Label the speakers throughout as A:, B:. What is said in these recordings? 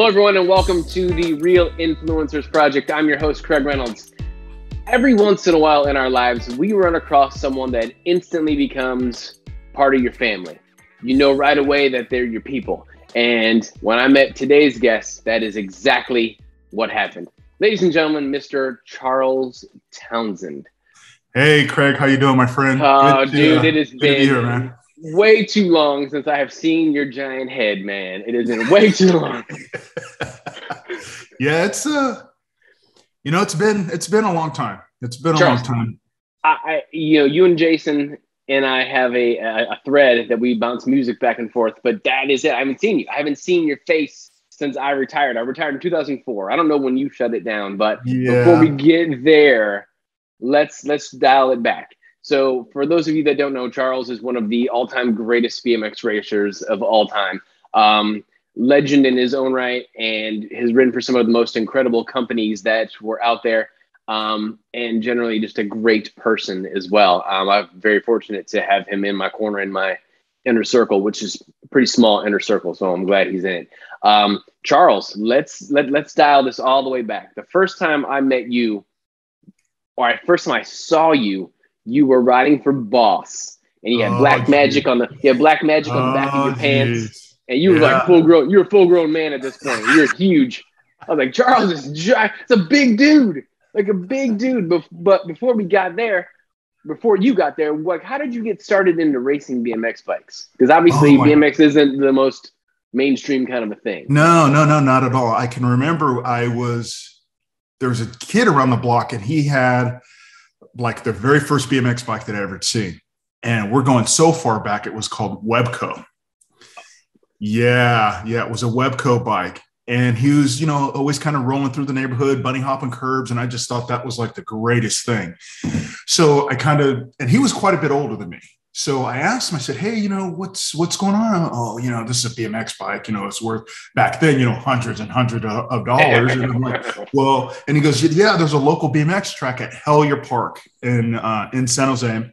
A: Hello, everyone, and welcome to the Real Influencers Project. I'm your host, Craig Reynolds. Every once in a while in our lives, we run across someone that instantly becomes part of your family. You know right away that they're your people. And when I met today's guest, that is exactly what happened. Ladies and gentlemen, Mr. Charles Townsend.
B: Hey, Craig, how you doing, my friend?
A: Oh, to, dude, uh, it has been here, man way too long since I have seen your giant head, man. It has been way too long.
B: yeah, it's uh you know, it's been it's been a long time. It's been a long time.
A: I, I, you know, you and Jason and I have a, a, a thread that we bounce music back and forth, but that is it. I haven't seen you. I haven't seen your face since I retired. I retired in 2004. I don't know when you shut it down, but yeah. before we get there, let's let's dial it back. So, for those of you that don't know, Charles is one of the all time greatest BMX racers of all time. Um, legend in his own right and has ridden for some of the most incredible companies that were out there. Um, and generally just a great person as well. Um, I'm very fortunate to have him in my corner in my inner circle, which is a pretty small inner circle. So I'm glad he's in it. Um, Charles, let's let let's dial this all the way back. The first time I met you, or first time I saw you, you were riding for Boss, and you had oh, black geez. magic on the you had black magic on the back of oh, your oh, pants, geez. and you were yeah. like full grown. You're a full grown man at this point. You're huge. I was like, Charles is giant. It's a big dude, like a big dude. But, but before we got there, before you got there, like, how did you get started into racing BMX bikes? Because obviously, oh, BMX isn't the most mainstream kind of a thing.
B: No, no, no, not at all. I can remember I was there was a kid around the block, and he had like the very first BMX bike that I ever seen. And we're going so far back, it was called Webco. Yeah, yeah, it was a Webco bike. And he was, you know, always kind of rolling through the neighborhood, bunny hopping curbs. And I just thought that was like the greatest thing. So I kind of, and he was quite a bit older than me. So I asked him, I said, Hey, you know, what's what's going on? Oh, you know, this is a BMX bike, you know, it's worth back then, you know, hundreds and hundreds of, dollars. and I'm like, well, and he goes, Yeah, there's a local BMX track at Hellyer Park in uh, in San Jose.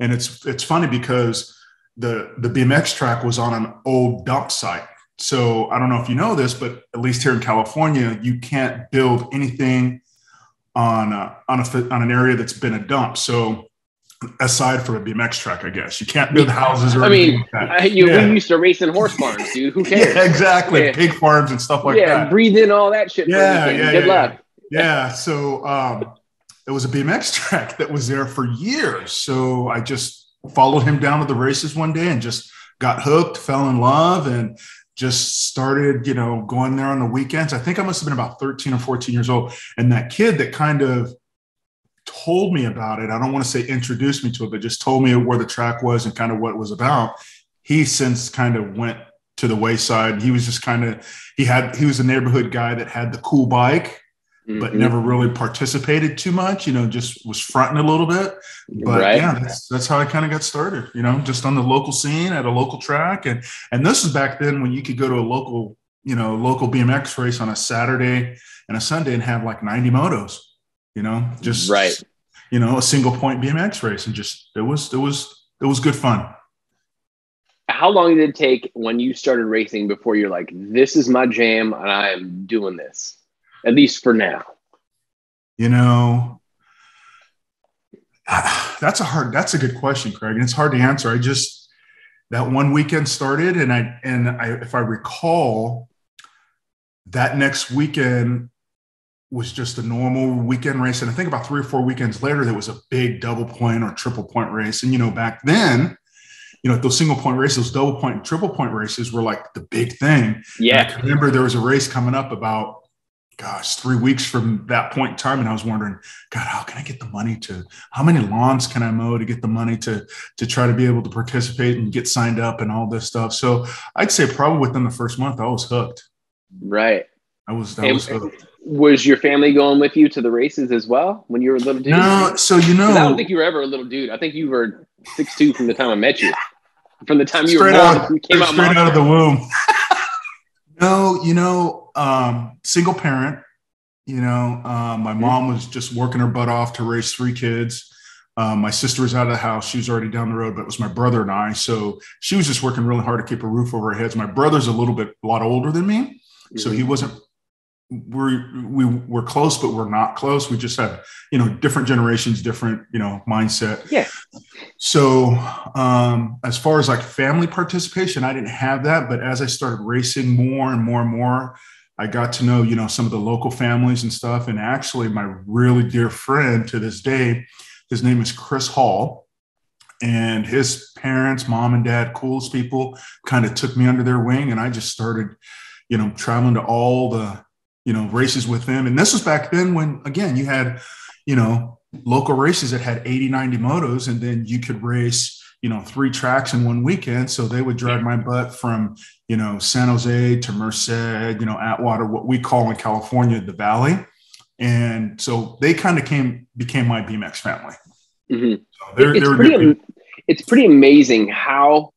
B: And it's it's funny because the the BMX track was on an old dump site. So I don't know if you know this, but at least here in California, you can't build anything on a, on a on an area that's been a dump. So aside from a BMX track, I guess you can't build houses or.
A: I mean, like you, yeah. we used to race in horse farms, dude. Who cares?
B: Yeah, exactly, yeah. pig farms and stuff like
A: yeah,
B: that.
A: Yeah, breathe in all that shit.
B: Yeah, yeah, Good luck. Yeah, so um, it was a BMX track that was there for years. So I just followed him down to the races one day and just got hooked, fell in love, and just started, you know, going there on the weekends. I think I must have been about 13 or 14 years old. And that kid that kind of told me about it, I don't want to say introduced me to it, but just told me where the track was and kind of what it was about. He since kind of went to the wayside. He was just kind of he had he was a neighborhood guy that had the cool bike, mm-hmm. but never really participated too much. You know, just was fronting a little bit. But right. yeah, that's that's how I kind of got started. You know, just on the local scene at a local track, and and this is back then when you could go to a local you know local BMX race on a Saturday and a Sunday and have like 90 motos you know, just
A: right,
B: you know, a single point BMX race, and just it was it was it was good fun.
A: How long did it take when you started racing before you're like, this is my jam and I am doing this, at least for now?
B: You know, that's a hard that's a good question craig and it's hard to answer i just that one weekend started and i and i if i recall that next weekend was just a normal weekend race. And I think about three or four weekends later, there was a big double point or triple point race. And, you know, back then, you know, those single point races, those double point and triple point races were like the big thing.
A: Yeah.
B: I remember there was a race coming up about, gosh, three weeks from that point in time. And I was wondering, God, how can I get the money to, how many lawns can I mow to get the money to, to try to be able to participate and get signed up and all this stuff. So I'd say probably within the first month, I was hooked.
A: Right.
B: I was, I was hooked
A: was your family going with you to the races as well when you were a little dude?
B: No, so you know,
A: I don't think you were ever a little dude. I think you were six two from the time I met you. From the time you were born,
B: out, you came out straight out of the womb. no, you know, um, single parent. You know, um, my mom was just working her butt off to raise three kids. Um, my sister was out of the house; she was already down the road, but it was my brother and I. So she was just working really hard to keep a roof over our heads. My brother's a little bit, a lot older than me. So he mm-hmm. wasn't we're we we're close, but we're not close. We just have you know different generations, different you know mindset.
A: Yeah.
B: So um, as far as like family participation, I didn't have that, but as I started racing more and more and more, I got to know you know some of the local families and stuff. And actually, my really dear friend to this day, his name is Chris Hall. And his parents, mom and dad, coolest people, kind of took me under their wing, and I just started, you know, traveling to all the you know, races with them. And this was back then when, again, you had, you know, local races that had 80, 90 motos, and then you could race, you know, three tracks in one weekend. So they would drag my butt from, you know, San Jose to Merced, you know, Atwater, what we call in California, the Valley. And so they kind of came, became my BMX family.
A: Mm-hmm. So they're, it's, they're pretty, it's pretty amazing how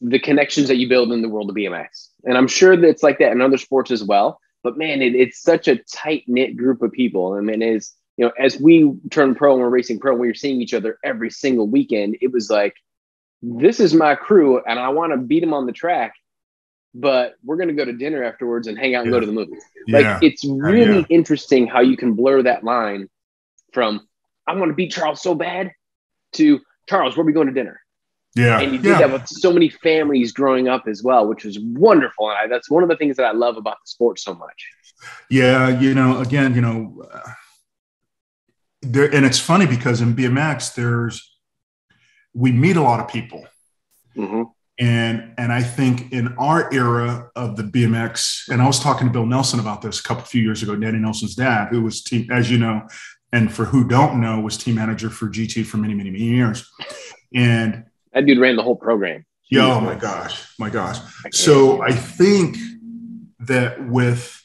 A: the connections that you build in the world of BMX. And I'm sure that it's like that in other sports as well but man, it, it's such a tight knit group of people. I mean, as you know, as we turn pro and we're racing pro, and we are seeing each other every single weekend. It was like, this is my crew, and I want to beat them on the track, but we're going to go to dinner afterwards and hang out and yeah. go to the movies. Like, oh, yeah. it's really yeah. interesting how you can blur that line from I want to beat Charles so bad to Charles, where are we going to dinner?
B: Yeah.
A: And you did
B: yeah.
A: that with so many families growing up as well, which was wonderful. And I, that's one of the things that I love about the sport so much.
B: Yeah. You know, again, you know, uh, there, and it's funny because in BMX, there's, we meet a lot of people. Mm-hmm. And, and I think in our era of the BMX, and I was talking to Bill Nelson about this a couple few years ago, Danny Nelson's dad, who was team, as you know, and for who don't know, was team manager for GT for many, many, many years. And
A: that dude ran the whole program.
B: Yeah, oh my gosh, my gosh. So I think that with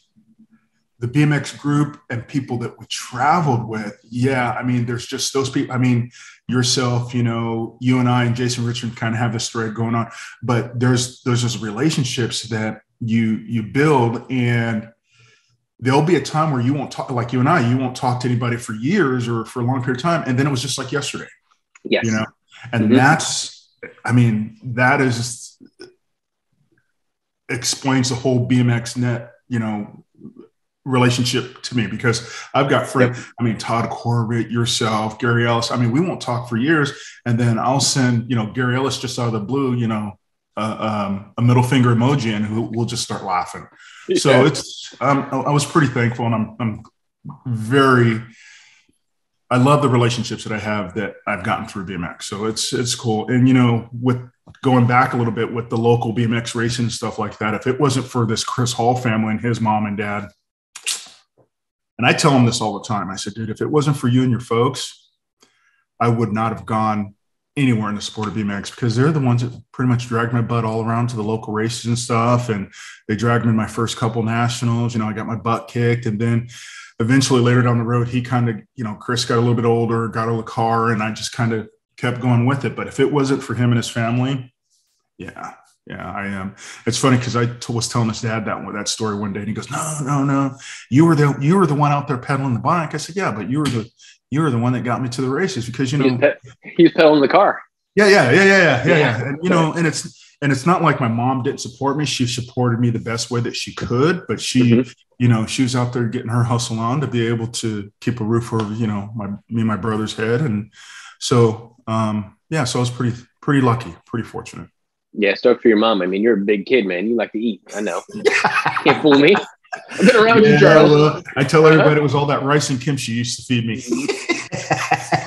B: the BMX group and people that we traveled with, yeah, I mean, there's just those people. I mean, yourself, you know, you and I and Jason Richmond kind of have this thread going on, but there's there's those relationships that you you build and there'll be a time where you won't talk like you and I, you won't talk to anybody for years or for a long period of time. And then it was just like yesterday.
A: Yes.
B: You know, and mm-hmm. that's I mean, that is just explains the whole BMX net, you know, relationship to me because I've got friends. Yep. I mean, Todd Corbitt, yourself, Gary Ellis. I mean, we won't talk for years, and then I'll send you know Gary Ellis just out of the blue, you know, uh, um, a middle finger emoji, and who will just start laughing. Yeah. So it's um, I was pretty thankful, and I'm I'm very I love the relationships that I have that I've gotten through BMX. So it's it's cool. And you know, with going back a little bit with the local BMX racing and stuff like that, if it wasn't for this Chris Hall family and his mom and dad, and I tell them this all the time. I said, dude, if it wasn't for you and your folks, I would not have gone anywhere in the sport of BMX because they're the ones that pretty much dragged my butt all around to the local races and stuff. And they dragged me in my first couple nationals. You know, I got my butt kicked. And then eventually later down the road, he kind of, you know, Chris got a little bit older, got a car, and I just kind of kept going with it. But if it wasn't for him and his family, yeah, yeah, I am. It's funny because I t- was telling his dad that that story one day, and he goes, "No, no, no, you were the you were the one out there pedaling the bike." I said, "Yeah, but you were the you were the one that got me to the races because you know
A: he was pedaling the car."
B: Yeah, yeah, yeah, yeah, yeah, yeah, yeah. And you know, and it's and it's not like my mom didn't support me. She supported me the best way that she could, but she, mm-hmm. you know, she was out there getting her hustle on to be able to keep a roof over, you know, my me and my brother's head. And so um, yeah, so I was pretty pretty lucky, pretty fortunate.
A: Yeah, stoked for your mom. I mean, you're a big kid, man. You like to eat. I know. Can't fool me. I've been around yeah, you, Charles. Well,
B: I tell everybody it was all that rice and kimchi you used to feed me.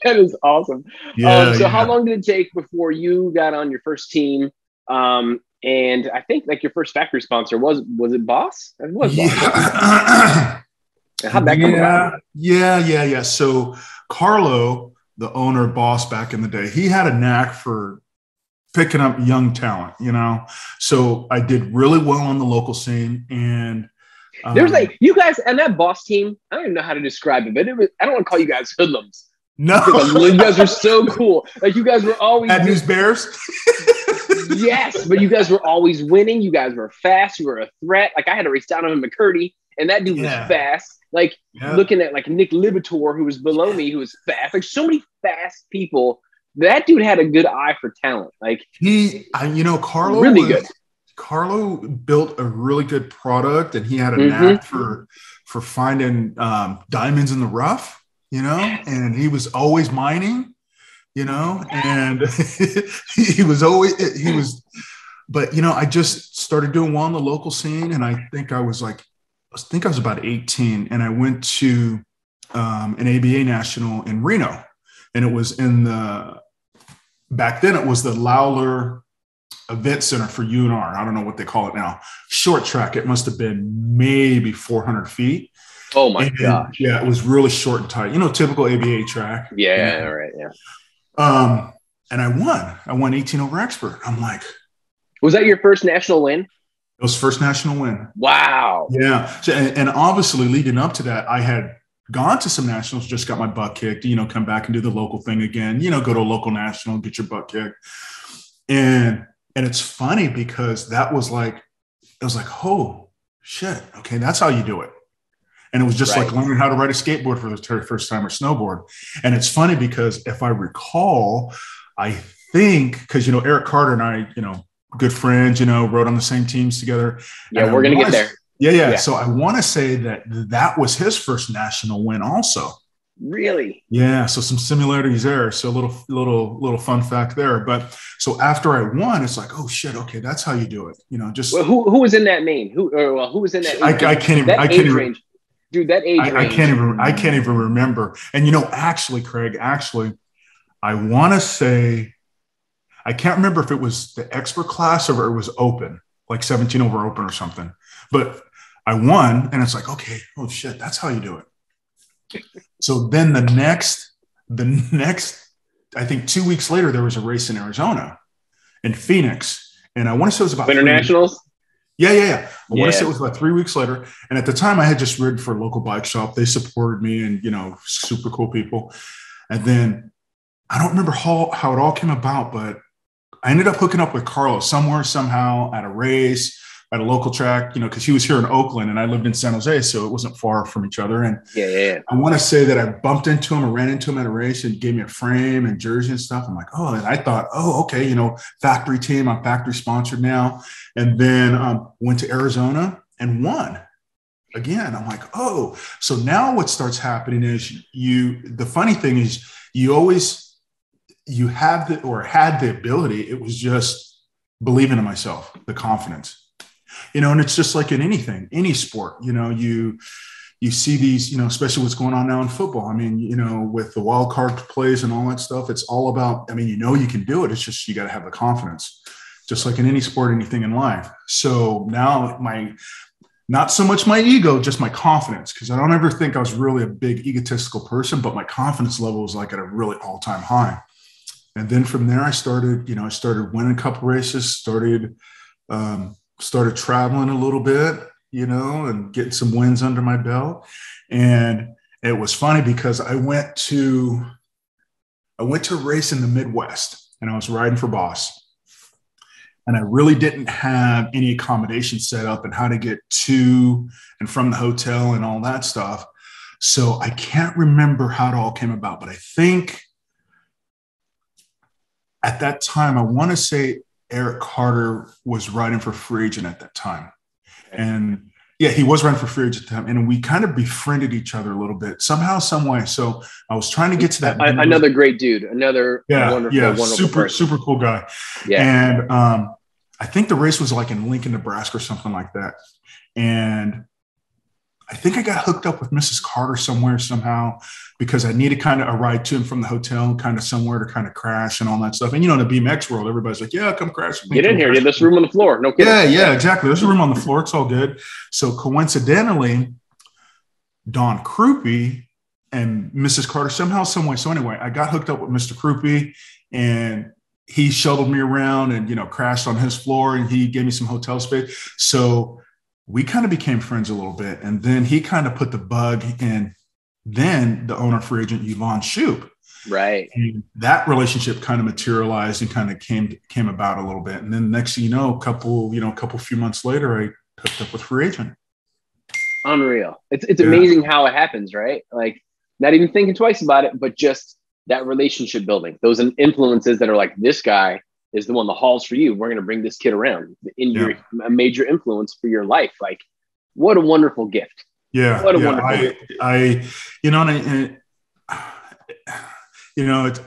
A: that is awesome. Yeah, um, so, yeah. how long did it take before you got on your first team? Um, and I think like your first factory sponsor was was it Boss? It was Boss.
B: Yeah. How'd that come yeah, about? Yeah, yeah, yeah. So Carlo, the owner, boss back in the day, he had a knack for picking up young talent, you know. So I did really well on the local scene, and
A: um, there's like you guys and that boss team. I don't even know how to describe it, but it was, I don't want to call you guys hoodlums.
B: No,
A: you guys were so cool. Like you guys were always
B: bad news bears.
A: yes, but you guys were always winning. You guys were fast. You were a threat. Like I had to race down on McCurdy, and that dude yeah. was fast. Like yeah. looking at like Nick Libator, who was below me, who was fast. Like so many fast people. That dude had a good eye for talent. Like
B: he, you know, Carlo
A: really was, good.
B: Carlo built a really good product, and he had a
A: Mhm.
B: knack for for finding um, diamonds in the rough, you know. And he was always mining, you know, and he was always he was. But you know, I just started doing well in the local scene, and I think I was like, I think I was about eighteen, and I went to um, an ABA national in Reno, and it was in the back then it was the Lawlor Event Center for UNR. I don't know what they call it now. Short track. It must have been maybe 400 feet.
A: Oh my
B: And,
A: gosh.
B: Yeah, it was really short and tight. You know, typical ABA track.
A: Yeah,
B: Yeah.
A: right. Yeah.
B: Um, and I won. I won 18 over expert. I'm like,
A: Was that your first national win?
B: It was first national win.
A: Wow.
B: Yeah. So, and, and obviously, leading up to that, I had gone to some nationals, just got my butt kicked, you know, come back and do the local thing again, you know, go to a local national, get your butt kicked. And and it's funny because that was like, it was like, oh shit, okay, that's how you do it. And it was just like learning how to ride a skateboard for the first time or snowboard. And it's funny because if I recall, I think because you know Eric Carter and I, you know, good friends, you know, rode on the same teams together.
A: Yeah, we're gonna get there.
B: Yeah, yeah.
A: Yeah.
B: So I want to say that that was his first national win, also.
A: Really?
B: Yeah. So some similarities there. So a little, little, little fun fact there. But so after I won, it's like, oh shit, okay, that's how you do it. You know, just
A: Well, who who was in that main? Who or well, who was in that?
B: I, I can't even.
A: that
B: I can't even.
A: range, dude. That age
B: I, I can't even. I can't even remember. And you know, actually, Craig, actually, I want to say, I can't remember if it was the expert class or it was open, like 17 over open or something. But I won, and it's like, okay, oh shit, that's how you do it. So then the next, the next, I think two weeks later, there was a race in Arizona, in Phoenix, and I want to say it was about
A: Winter Nationals.
B: Yeah, yeah, yeah. I want to say
A: Yeah.
B: it was about three weeks later. And at the time, I had just ridden for a local bike shop. They supported me and, you know, super cool people. And then I don't remember how, how it all came about, but I ended up hooking up with Carlos somewhere, somehow at a race, at a local track, you know, because he was here in Oakland and I lived in San Jose. So it wasn't far from each other. And
A: Yeah, yeah.
B: I want to say that I bumped into him or ran into him at a race and gave me a frame and jersey and stuff. I'm like, oh, and I thought, oh, okay, you know, factory team, I'm factory sponsored now. And then um, went to Arizona and won again. I'm like, oh, so now what starts happening is you, the funny thing is you always, you have the, or had the ability, it was just believing in myself, the confidence, you know, and it's just like in anything, any sport, you know, you, you see these, you know, especially what's going on now in football. I mean, you know, with the wild card plays and all that stuff, it's all about, I mean, you know, you can do it. It's just, you got to have the confidence, just like in any sport, anything in life. So now my, not so much my ego, just my confidence, because I don't ever think I was really a big egotistical person, but my confidence level was like at a really all time high. And then from there, I started, you know, I started winning a couple races, started, um, started traveling a little bit, you know, and getting some wins under my belt. And it was funny because I went to I went to a race in the Midwest and I was riding for Boss. And I really didn't have any accommodation set up and how to get to and from the hotel and all that stuff. So I can't remember how it all came about, but I think at that time, I want to say Eric Carter was riding for free agent at that time. And yeah, he was running for free agent at the time. And we kind of befriended each other a little bit somehow, some way. So I was trying to get to that.
A: A- another great dude. Another
B: yeah,
A: wonderful,
B: yeah,
A: wonderful
B: super,
A: person.
B: super cool guy.
A: Yeah.
B: And um, I think the race was like in Lincoln, Nebraska or something like that. And I think I got hooked up with Mrs. Carter somewhere somehow because I needed kind of a ride to and from the hotel, kind of somewhere to kind of crash and all that stuff. And you know, in the BMX world, everybody's like, "Yeah, come crash." with me,
A: Get in here. Get this room on the floor. No kidding.
B: Yeah, yeah, exactly. There's a room on the floor. It's all good. So coincidentally, Don Croupy and Mrs. Carter somehow, some way. So anyway, I got hooked up with Mr. Croupy and he shuttled me around and you know crashed on his floor and he gave me some hotel space. So we kind of became friends a little bit. And then he kind of put the bug in then the owner free agent Yvonne Shoup
A: Right.
B: and that relationship kind of materialized and kind of came came about a little bit. And then next thing you know, a couple, you know, a couple few months later, I hooked up with free agent.
A: Unreal. It's it's
B: Yeah.
A: amazing how it happens, right? Like not even thinking twice about it, but just that relationship building, those influences that are like this guy is the one. The hall's for you. We're going to bring this kid around in your a major influence for your life. Like, what a wonderful gift.
B: Yeah,
A: what a
B: yeah,
A: wonderful
B: I,
A: gift.
B: I, you know, and, I, and you know, it,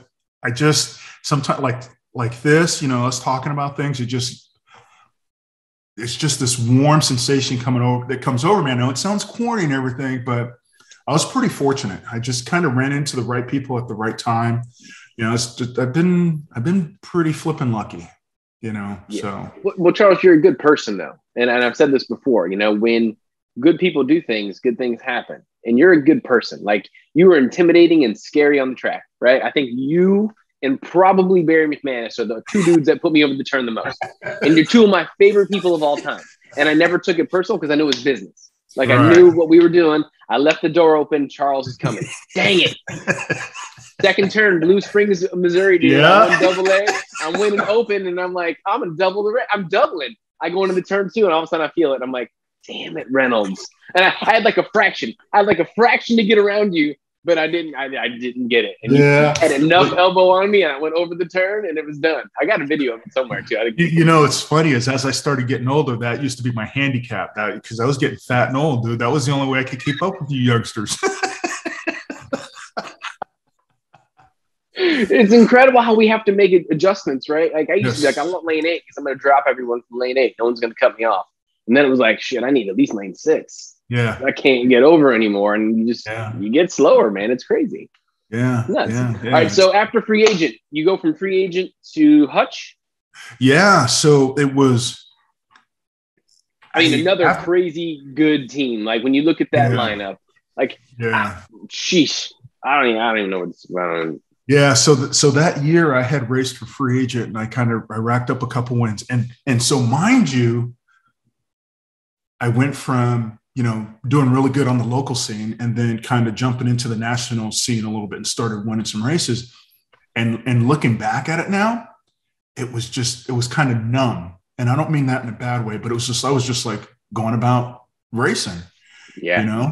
B: I just sometimes like like this, you know, us talking about things, it just it's just this warm sensation coming over that comes over me. I know it sounds corny and everything, but I was pretty fortunate. I just kind of ran into the right people at the right time. You know, it's just, I've been I've been pretty flipping lucky. You know,
A: Yeah.
B: so
A: Well, Charles, you're a good person though, and, and I've said this before. You know, when good people do things, good things happen, and you're a good person. Like you were intimidating and scary on the track, right? I think you and probably Barry McManus are the two dudes that put me over the turn the most, and you're two of my favorite people of all time. And I never took it personal because I knew it was business. Like I
B: Right.
A: knew what we were doing. I left the door open. Charles is coming. Dang it! Second turn, Blue Springs, Missouri, dude.
B: Yeah.
A: I'm double A. I'm winning open, and I'm like, I'm gonna double the. Ra- I'm doubling. I go into the turn two, and all of a sudden I feel it. I'm like, damn it, Reynolds. And I, I had like a fraction. I had like a fraction to get around you, but I didn't. I, I didn't get it. And
B: yeah.
A: had enough elbow on me, and I went over the turn, and it was done. I got a video of it somewhere too. I
B: You, you know, it's funny is as I started getting older, that used to be my handicap. That because I was getting fat and old, dude. That was the only way I could keep up with you youngsters.
A: it's incredible how we have to make adjustments, right? Like I used to be like, I want lane eight because I'm going to drop everyone from lane eight. No one's going to cut me off. And then it was like, shit, I need at least lane six.
B: yeah,
A: I can't get over anymore, and you just
B: Yeah.
A: you get slower, man. It's crazy.
B: yeah,
A: Nuts.
B: yeah, yeah.
A: All right, so after free agent, you go from free agent to Hutch.
B: yeah. So it was.
A: I mean, another
B: after-
A: crazy good team. Like when you look at that
B: Yeah.
A: lineup, like
B: yeah.
A: sheesh, I don't even, I don't even know what it's about.
B: Yeah, so th- so that year I had raced for free agent and I kind of I racked up a couple wins. And and so mind you, I went from you know doing really good on the local scene and then kind of jumping into the national scene a little bit and started winning some races, and and looking back at it now, it was just it was kind of numb. And I don't mean that in a bad way, but it was just I was just like going about racing
A: Yeah,
B: you know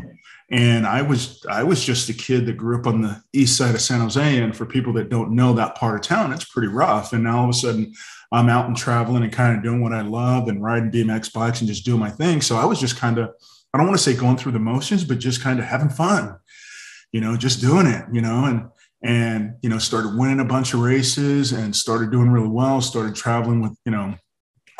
B: and i was i was just a kid that grew up on the east side of san jose. And for people that don't know that part of town it's pretty rough. And now all of a sudden i'm out and traveling and kind of doing what i love and riding bmx bikes and just doing my thing. So i was just kind of i don't want to say going through the motions but just kind of having fun you know just doing it you know and and you know started winning a bunch of races and started doing really well started traveling with you know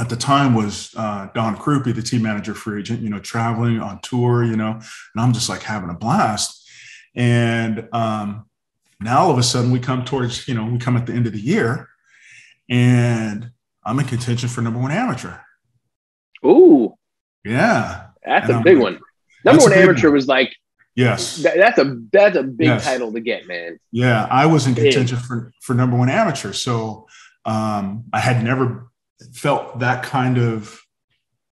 B: at the time was uh, Don Krupe, the team manager free agent, you know, traveling on tour, you know, and I'm just like having a blast. And um, now all of a sudden we come towards, you know, we come at the end of the year and I'm in contention for number one amateur.
A: ooh,
B: Yeah.
A: that's
B: And
A: a
B: I'm
A: big
B: like,
A: one. Number one amateur
B: one.
A: was like
B: Yes.
A: that, that's a that's a big
B: Yes.
A: title to get, man.
B: Yeah. I was in
A: Big.
B: contention for, for number one amateur. So um, I had never felt that kind of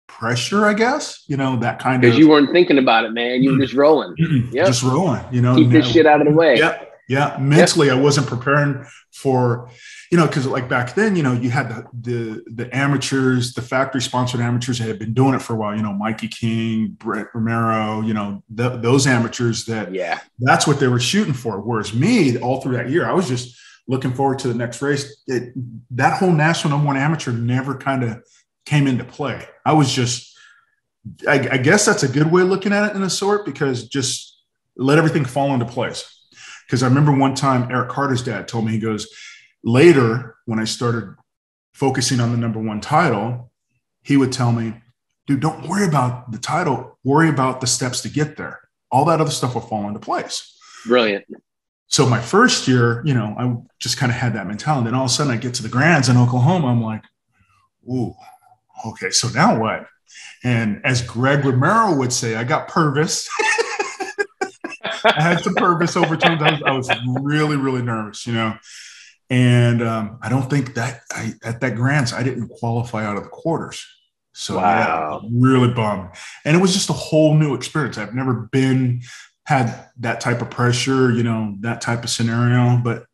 B: pressure, I guess, you know, that kind of
A: Because you weren't thinking about it, man. You were just rolling.
B: Mm-mm,
A: Yep.
B: just rolling, you know.
A: Keep this shit out of the way.
B: Yeah, yeah. Mentally, I wasn't preparing for, you know, because like back then, you know, you had the the the amateurs, the factory sponsored amateurs that had been doing it for a while. You know, Mikey King, Brett Romero, you know, th- those amateurs that
A: Yeah.
B: that's what they were shooting for. Whereas me, all through that year, I was just looking forward to the next race. It, that whole national number one amateur never kind of came into play. I was just, I, I guess that's a good way of looking at it in a sort because just let everything fall into place. Because I remember one time Eric Carter's dad told me, he goes, later when I started focusing on the number one title, he would tell me, dude, don't worry about the title, worry about the steps to get there. All that other stuff will fall into place.
A: Brilliant.
B: So my first year, you know, I just kind of had that mentality. Then all of a sudden I get to the grands in Oklahoma. I'm like, ooh, okay, so now what? And as Greg Romero would say, I got Purvis. I had some Purvis overtones. I was, I was really, really nervous, you know. And um, I don't think that I, at that Grands, I didn't qualify out of the quarters. So
A: Wow.
B: yeah, really bummed. And it was just a whole new experience. I've never been had that type of pressure, you know, that type of scenario. But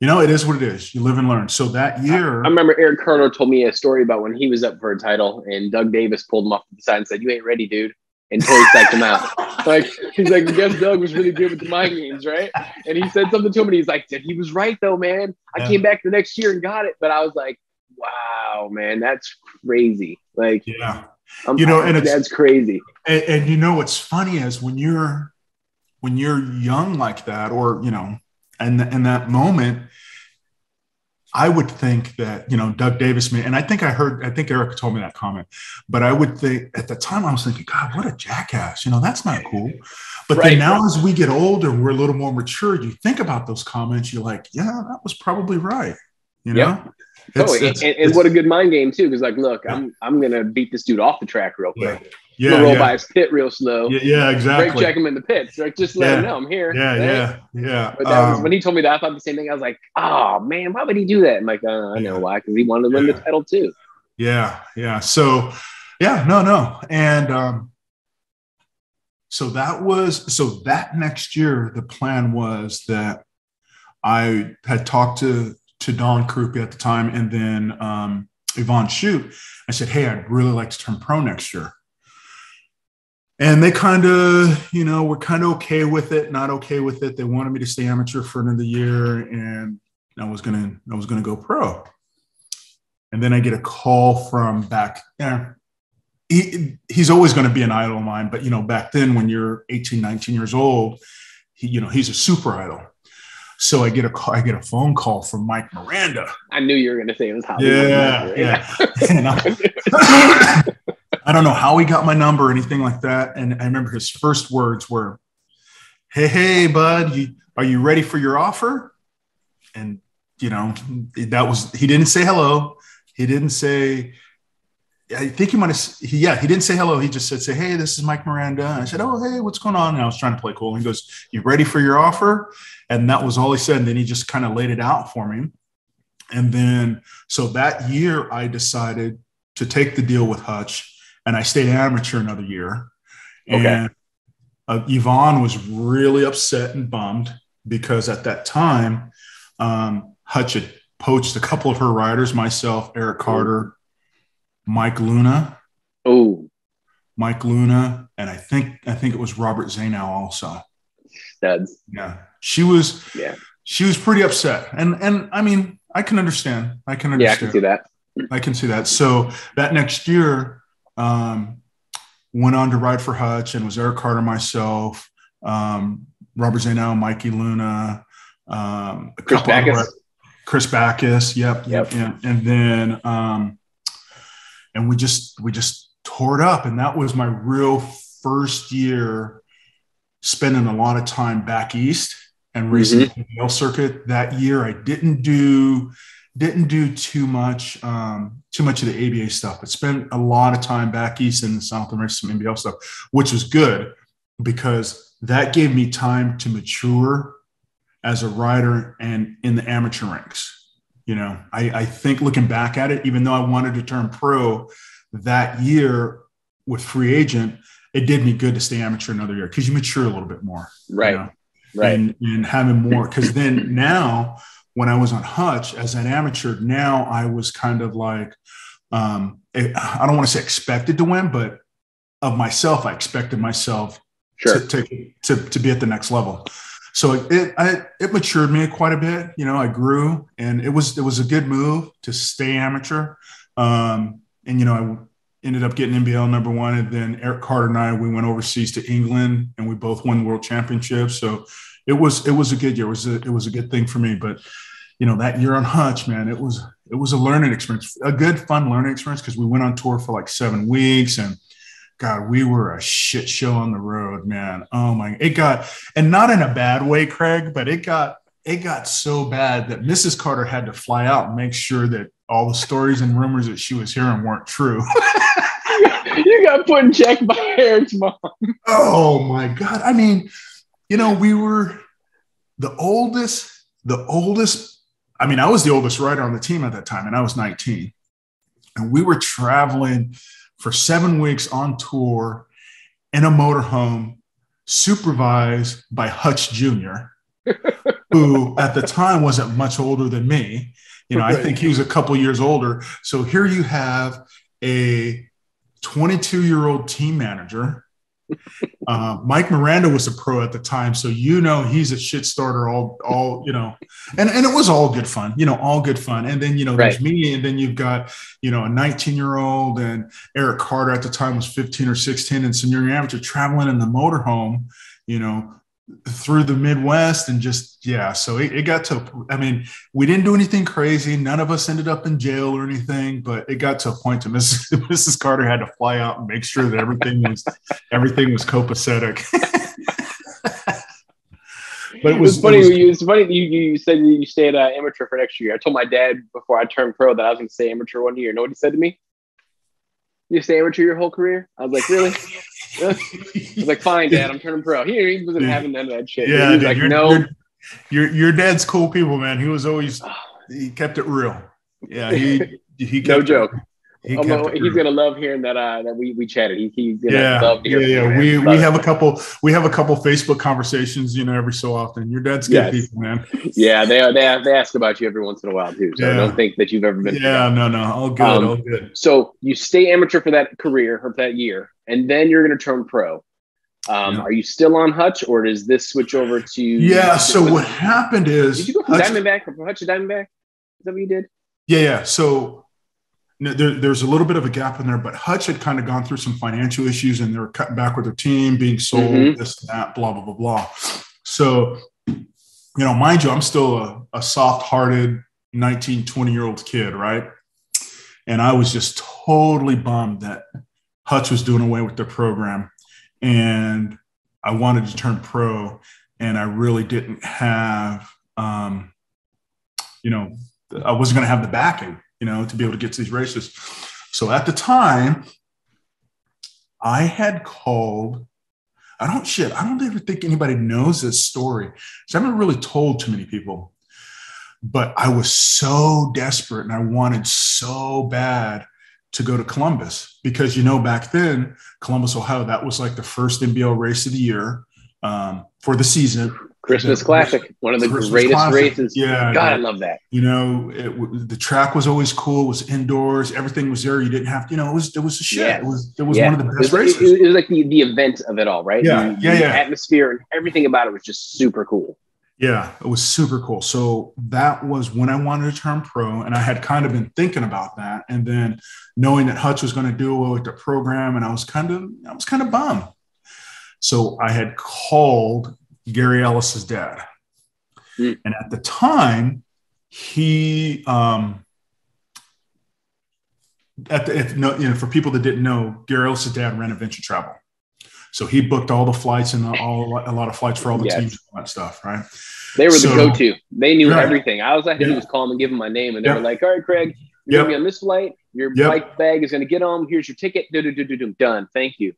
B: you know, it is what it is. You live and learn. So that year,
A: I remember Eric Carter told me a story about when he was up for a title and Doug Davis pulled him off to the side and said, You ain't ready, dude. And totally psyched him out. Like he's like, I guess Doug was really good with the mind games, right? And he said something to him and he's like, He was right though, man. I
B: Yeah.
A: came back the next year and got it. But I was like, wow, man, that's crazy. Like,
B: yeah,
A: I'm,
B: You know, and it's-
A: that's crazy.
B: and, and you know what's funny is when you're when you're young like that or you know and in that moment i would think that you know doug davis may and i think i heard i think eric told me that comment but i would think at the time i was thinking god what a jackass you know that's not cool but
A: Right.
B: then now as we get older we're a little more mature you think about those comments you're like yeah that was probably right you know
A: Yep.
B: It's-
A: oh, and,
B: it's-
A: and,
B: it's-
A: what a good mind game too. Because like, look, I'm I'm gonna beat this dude off the track real quick.
B: yeah
A: Yeah, roll
B: yeah.
A: by his pit real slow.
B: yeah, yeah
A: Brake
B: exactly
A: check him in the pits. Like, just let
B: Yeah.
A: him know I'm here.
B: yeah yeah yeah
A: But that was
B: Um,
A: when he told me that. I thought the same thing. I was like, "Oh man, why would he do that?" I'm like, uh, "I know why. Because he wanted to win the title too."
B: Yeah, yeah. So, yeah, no, no. And um, so that was so that next year, the plan was that I had talked to to Don Krupe at the time, and then um, Yvonne Shoup. I said, "Hey, I'd really like to turn pro next year." And they kind of, you know, were kind of okay with it, not okay with it. They wanted me to stay amateur for another year, and I was gonna, I was gonna go pro. And then I get a call from back. Yeah, he, he's always going to be an idol of mine, but you know, back then when you're 18, 19 years old, he, you know, he's a super idol. So I get a call, I get a phone call from Mike Miranda.
A: I knew you were gonna say it was Hollywood.
B: Yeah, yeah. And I, don't know how he got my number or anything like that. And I remember his first words were, "Hey, hey, bud, you, are you ready for your offer?" And you know, that was he didn't say hello. He didn't say. I think he might have. Yeah, he didn't say hello. He just said, "Say, hey, this is Mike Miranda." And I said, "Oh, hey, what's going on?" And I was trying to play cool. And he goes, "You ready for your offer?" And that was all he said. And then he just kind of laid it out for me. And then, so that year, I decided to take the deal with Hutch, and I stayed amateur another year.
A: Okay.
B: And uh, Yvonne was really upset and bummed because at that time, um, Hutch had poached a couple of her riders, myself, Eric Carter, Mike Luna,
A: Oh,
B: Mike Luna, and I think I think it was Robert Zanow also.
A: studs.
B: Yeah, she was
A: Yeah,
B: she was pretty upset, and and I mean I can understand. I can understand.
A: yeah, I can see that.
B: I can see that. So that next year, um, went on to ride for Hutch and was Eric Carter, myself, um, Robert Zeno, Mikey Luna, um, a
A: Chris
B: couple other-
A: Backus.
B: Chris Backus. Yep, yep. And then, um, and we just we just tore it up, and that was my real first year spending a lot of time back east and racing the mail circuit. That year, I didn't do didn't do too much um, too much of the ABA stuff, but spent a lot of time back east in the South and racing some NBL stuff, which was good because that gave me time to mature as a rider and in the amateur ranks. You know, I, I think looking back at it, even though I wanted to turn pro that year with free agent, it did me good to stay amateur another year because you mature a little bit more. you
A: Right,
B: know?
A: right.
B: and, and having more because then now when I was on Hutch as an amateur, now I was kind of like um, I don't want to say expected to win, but of myself, I expected myself
A: Sure.
B: to, to, to, to be at the next level. So it, I, it matured me quite a bit. You know, I grew and it was, it was a good move to stay amateur. Um, and, you know, I ended up getting NBL number one. And then Eric Carter and I, we went overseas to England and we both won world championships. So it was, it was a good year. It was a, it was a good thing for me, but you know, that year on Hutch, man, it was, it was a learning experience, a good, fun learning experience. Cause we went on tour for like seven weeks and, God, we were a shit show on the road, man. Oh my, it got, and not in a bad way, Craig, but it got, it got so bad that Mrs. Carter had to fly out and make sure that all the stories and rumors that she was hearing weren't true.
A: you got put in check by Eric's mom.
B: oh my God. I mean, you know, we were the oldest, the oldest. I mean, I was the oldest writer on the team at that time, and I was 19. And we were traveling for seven weeks on tour in a motorhome supervised by Hutch Jr., who at the time wasn't much older than me. You know, I think he was a couple years older. So here you have a 22 year old team manager Uh, Mike Miranda was a pro at the time, so you know he's a shit starter. All, all you know, and and it was all good fun. You know, all good fun. And then you know, there's me, and then you've got you know a 19 year old, and Eric Carter at the time was 15 or 16, and some young amateur traveling in the motorhome. You know, through the Midwest and just yeah. So it, it, got to. I mean, we didn't do anything crazy. None of us ended up in jail or anything, but it got to a point to Mrs. Mrs. Carter had to fly out and make sure that everything was everything was copacetic.
A: but it was, it was funny. It was, you, it's funny you, you said you stayed uh, amateur for next year. I told my dad before I turned pro that I was going to stay amateur one year. You know what he said to me? You stay amateur your whole career? I was like, really? I was like, fine, dad, I'm turning pro. He, he wasn't having none of that shit. Yeah, dude, like,
B: you're, no. Your your dad's cool people, man. He was always he kept it real. Yeah, he he
A: no joke. He oh, he's gonna love hearing that uh, that we we chatted. He, he's gonna
B: yeah,
A: love
B: yeah, yeah. We we have a couple we have a couple Facebook conversations, you know, every so often. Your dad's good yes. people, man.
A: Yeah, they they they ask about you every once in a while too. So yeah. I don't think that you've ever been.
B: Yeah, no, no, all good, um, all good.
A: So you stay amateur for that career or for that year, and then you're gonna turn pro. Um, yeah. Are you still on Hutch, or does this switch over to?
B: Yeah. So what happened is,
A: did you go from Hutch, Diamondback from Hutch to Diamondback? Is that what you did?
B: Yeah, yeah. So there, there's a little bit of a gap in there, but Hutch had kind of gone through some financial issues and they were cutting back with their team, being sold, mm-hmm. this and that, blah, blah, blah, blah. So, you know, mind you, I'm still a, a soft hearted 19, 20 year old kid, right? And I was just totally bummed that Hutch was doing away with their program. And I wanted to turn pro, and I really didn't have, um, you know, I wasn't going to have the backing you know, to be able to get to these races. So at the time, I had called. I don't shit. I don't even think anybody knows this story. So I haven't really told too many people. But I was so desperate and I wanted so bad to go to Columbus because you know back then Columbus, Ohio, that was like the first NBL race of the year um, for the season.
A: Christmas the, Classic, one of the Christmas greatest Classic. races. Yeah, God, I love that.
B: You know, it, the track was always cool. It was indoors. Everything was there. You didn't have, to. you know, it was it was a shit. Yeah. It was it was yeah. one of the best
A: it
B: was,
A: races. It, it, was like the, the event of it all, right?
B: Yeah,
A: the,
B: yeah, yeah.
A: Atmosphere and everything about it was just super cool.
B: Yeah, it was super cool. So that was when I wanted to turn pro, and I had kind of been thinking about that, and then knowing that Hutch was going to do well with the program, and I was kind of I was kind of bummed. So I had called Gary Ellis's dad. Mm. And at the time, he um, at the, if no, you know, for people that didn't know, Gary Ellis's dad ran Adventure Travel. So he booked all the flights and all a lot of flights for all the yes. teams and all that stuff, right?
A: They were so, the go-to. They knew right. everything. I was like, yeah. he was calling and giving my name, and they yep. were like, "All right, Craig, you're yep. gonna be on this flight. Your yep. flight bag is gonna get on. Here's your ticket. Do do do do do. Done. Thank you.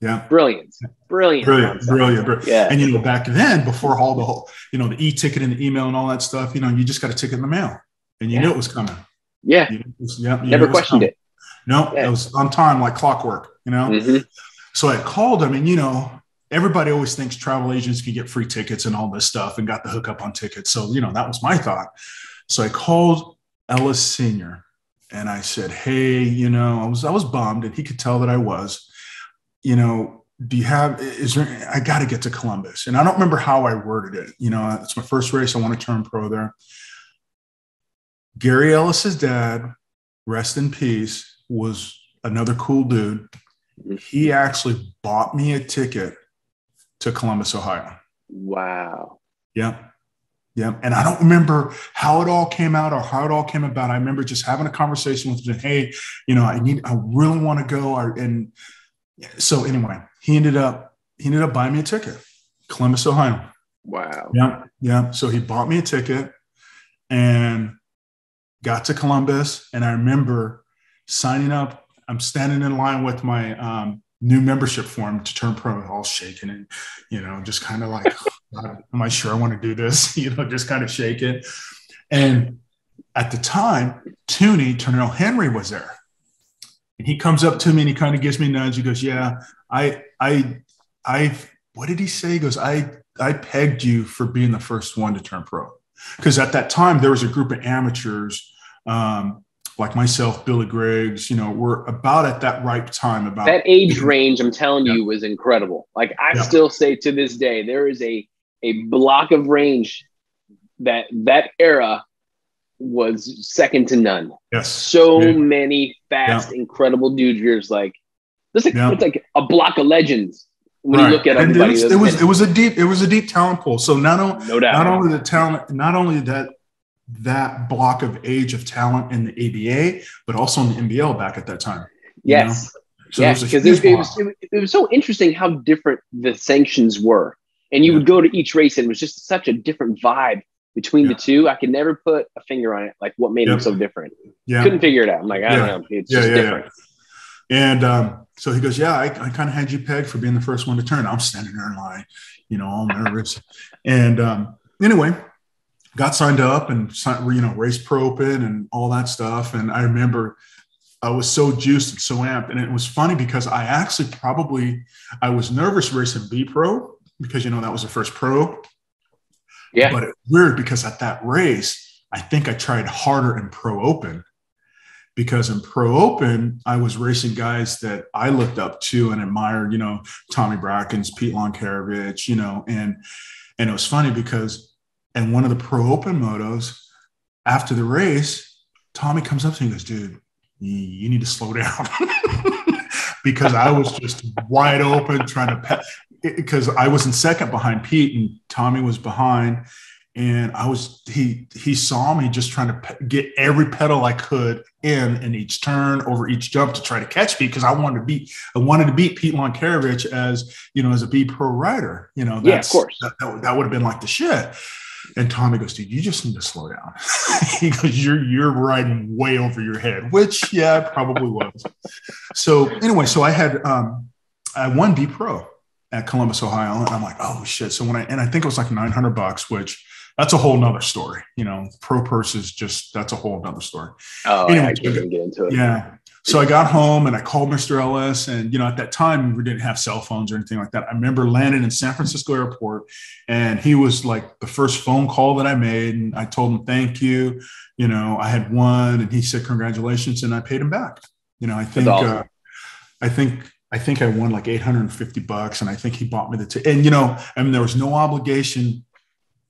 B: Yeah.
A: Brilliant. Brilliant.
B: Brilliant. Brilliant. brilliant. Yeah. And you know, back then, before all the whole, you know, the e-ticket and the email and all that stuff, you know, you just got a ticket in the mail and you yeah. knew it was coming.
A: Yeah. You know, it was, yeah. Never questioned it.
B: No, yeah. it was on time like clockwork, you know? Mm-hmm. So I called him and, you know, everybody always thinks travel agents can get free tickets and all this stuff and got the hookup on tickets. So, you know, that was my thought. So I called Ellis Sr. and I said, Hey, you know, I was, I was bummed and he could tell that I was you know, do you have is there I got to get to Columbus. And I don't remember how I worded it. You know, it's my first race. I want to turn pro there. Gary Ellis's dad, rest in peace, was another cool dude. He actually bought me a ticket to Columbus, Ohio.
A: Wow.
B: Yep. Yep. And I don't remember how it all came out or how it all came about. I remember just having a conversation with him. Hey, you know, I need, I really want to go. And so anyway, he ended up he ended up buying me a ticket, Columbus, Ohio.
A: Wow.
B: Yeah, yeah. So he bought me a ticket and got to Columbus, and I remember signing up. I'm standing in line with my um, new membership form to turn pro, all shaking and you know, just kind of like, am I sure I want to do this? you know, just kind of shaking. And at the time, Toonie Turnell Henry was there. And he comes up to me and he kind of gives me a nudge. He goes, "Yeah, I, I, I. What did he say? He goes, I, I pegged you for being the first one to turn pro, because at that time there was a group of amateurs um, like myself, Billy Griggs, you know, we're about at that ripe time. About
A: that age range, I'm telling yeah. you, was incredible. Like I yeah. still say to this day, there is a a block of range that that era was second to none.
B: Yes.
A: So yeah. many fast, incredible dudes. You're just like, this is it's like a block of legends when right. you look at everybody.
B: It was, it was, it was a deep it was a deep talent pool. So not only no doubt. not only the talent, not only that that block of age of talent in the ABA, but also in the NBL back at that time.
A: Yes. So yes, because it, it, was, it, it, was so interesting how different the sanctions were. And you yeah. would go to each race and it was just such a different vibe between yeah. the two. I could never put a finger on it, like what made them so different. Yeah. Couldn't figure it out. I'm like, I don't know. It's just different.
B: And um, so he goes, Yeah, I, I kind of had you pegged for being the first one to turn. I'm standing there in line, you know, all nervous. And um, anyway, got signed up and you know raced pro open and all that stuff. And i remember i was so juiced and so amped. And it was funny because i actually probably i was nervous racing b pro because you know that was the first pro.
A: Yeah.
B: But it's weird because at that race i think i tried harder in pro open because in pro open i was racing guys that i looked up to and admired you know tommy brackens pete loncarevich you know and and it was funny because and one of the pro open motos after the race, Tommy comes up to me and goes, dude, you need to slow down. because I was just wide open trying to pet because I was in second behind Pete and Tommy was behind. And I was, he, he saw me just trying to pe- get every pedal I could in in each turn over each jump to try to catch me because I wanted to beat, I wanted to beat Pete Loncarevich as, you know, as a B pro rider, you know,
A: yeah, of course
B: that, that, that would have been like the shit. And Tommy goes, dude, you just need to slow down. he goes, you're you're riding way over your head, which yeah, I probably was. So anyway, so I had um, I won B Pro at Columbus, Ohio, and I'm like, oh shit. So when I and I think it was like 900 bucks, which that's a whole nother story. You know, pro purse is just that's a whole nother story.
A: Oh, anyway, yeah, I even get into it.
B: Yeah. So I got home and I called Mr. Ellis. And, you know, at that time, we didn't have cell phones or anything like that. I remember landing in San Francisco airport and he was like the first phone call that I made. And I told him, thank you. You know, I had won and he said, congratulations. And I paid him back. You know, I think, awesome. uh, I think, I think I won like 850 bucks and I think he bought me the ticket. And, you know, I mean, there was no obligation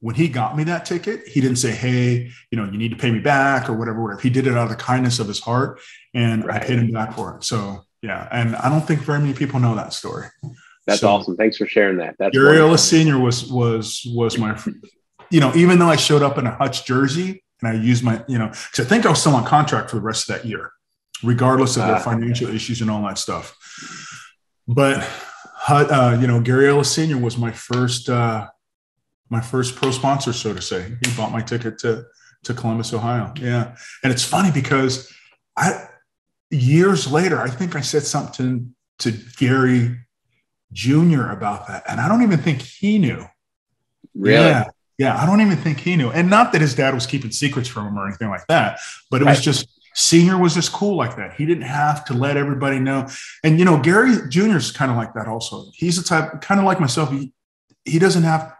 B: when he got me that ticket, he didn't say, Hey, you know, you need to pay me back or whatever, whatever. He did it out of the kindness of his heart and right. I paid him back for it. So yeah. And I don't think very many people know that story.
A: That's so, awesome. Thanks for sharing that. That's
B: Gary Ellis Sr. was, was, was my, you know, even though I showed up in a Hutch jersey and I used my, you know, cause I think I was still on contract for the rest of that year, regardless of uh, their financial issues and all that stuff. But, uh, you know, Gary Ellis Sr. was my first, uh, my first pro sponsor, so to say. He bought my ticket to to Columbus, Ohio. Yeah, and it's funny because I years later, I think I said something to Gary Jr. about that, and I don't even think he knew.
A: Really?
B: Yeah. Yeah, I don't even think he knew. And not that his dad was keeping secrets from him or anything like that, but it was just senior was just cool like that. He didn't have to let everybody know. And you know, Gary Jr. is kind of like that also. He's the type, kind of like myself. He, he doesn't have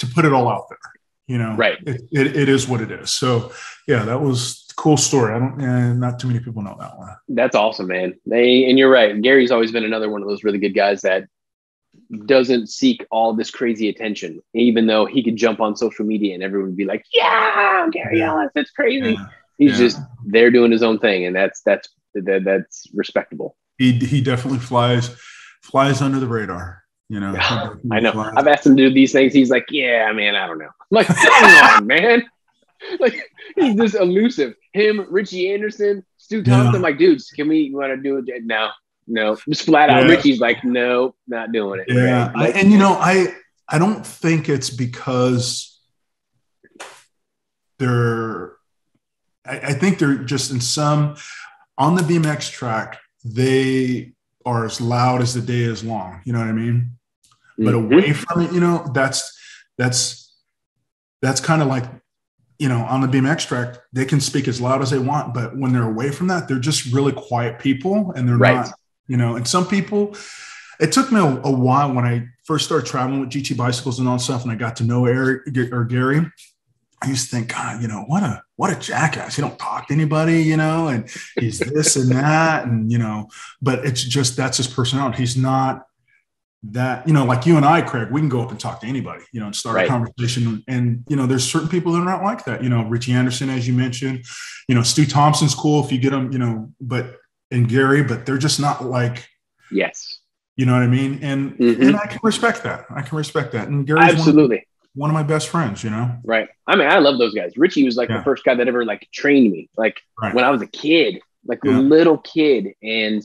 B: to put it all out there. You know,
A: right?
B: It, it, it is what it is. So yeah, that was cool story. I don't, eh, not too many people know that one.
A: That's awesome, man. They and you're right. Gary's always been another one of those really good guys that doesn't seek all this crazy attention, even though he could jump on social media and everyone would be like, "Yeah, Gary Ellis, that's crazy." Yeah. He's yeah. just there doing his own thing, and that's that's that, that's respectable.
B: He he definitely flies flies under the radar. You know,
A: I know. I've asked him to do these things. He's like, "Yeah, man, I don't know." I'm like, "Come on, man!" Like he's just elusive. Him, Richie Anderson, Stu Thompson. Yeah. Like, dudes, can we want to do it? No, no, just flat out. Yeah. Richie's like, no, not doing it.
B: Yeah,
A: like,
B: and you know, I I don't think it's because they're. I, I think they're just in some on the BMX track. They are as loud as the day is long. You know what I mean? But mm-hmm. away from it, you know, that's that's that's kind of like you know on the BMX track they can speak as loud as they want, but when they're away from that, they're just really quiet people, and they're right. not, you know. And some people, it took me a, a, while when I first started traveling with GT bicycles and all that stuff, and I got to know Eric or Gary. I used to think, God, you know, what a what a jackass. He don't talk to anybody, you know, and he's this and that, and you know, but it's just that's his personality. He's not that, you know, like you and I, Craig, we can go up and talk to anybody, you know, and start right. a conversation. And you know, there's certain people that are not like that. You know, Richie Anderson, as you mentioned, you know, Stu Thompson's cool if you get him, you know, but and Gary, but they're just not like
A: yes.
B: You know what I mean? And mm-hmm. and I can respect that. I can respect that. And Gary's
A: absolutely
B: one of my best friends, you know?
A: Right. I mean, I love those guys. Richie was like yeah. the first guy that ever like trained me, like right. when I was a kid, like yeah. a little kid. And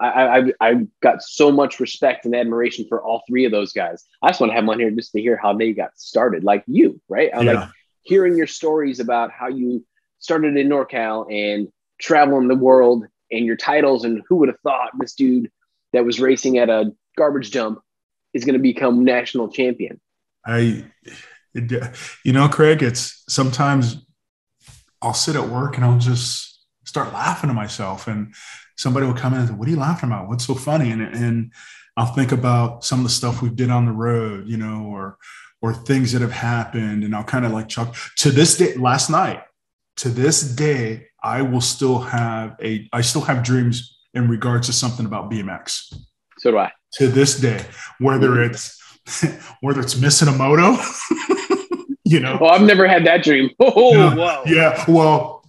A: I, I, I got so much respect and admiration for all three of those guys. I just want to have them on here just to hear how they got started, like you, right? I yeah. like hearing your stories about how you started in NorCal and traveling the world and your titles and who would have thought this dude that was racing at a garbage dump is going to become national champion
B: I, you know, Craig, it's sometimes I'll sit at work and I'll just start laughing to myself, and somebody will come in and say, "What are you laughing about? What's so funny?" And and I'll think about some of the stuff we've did on the road, you know, or or things that have happened, and I'll kind of like chuck. To this day, last night, to this day, I will still have a, I still have dreams in regards to something about BMX.
A: So do I.
B: To this day, whether mm-hmm. it's whether it's missing a moto, you know.
A: Well, I've never had that dream. Oh,
B: yeah, wow. Yeah. Well,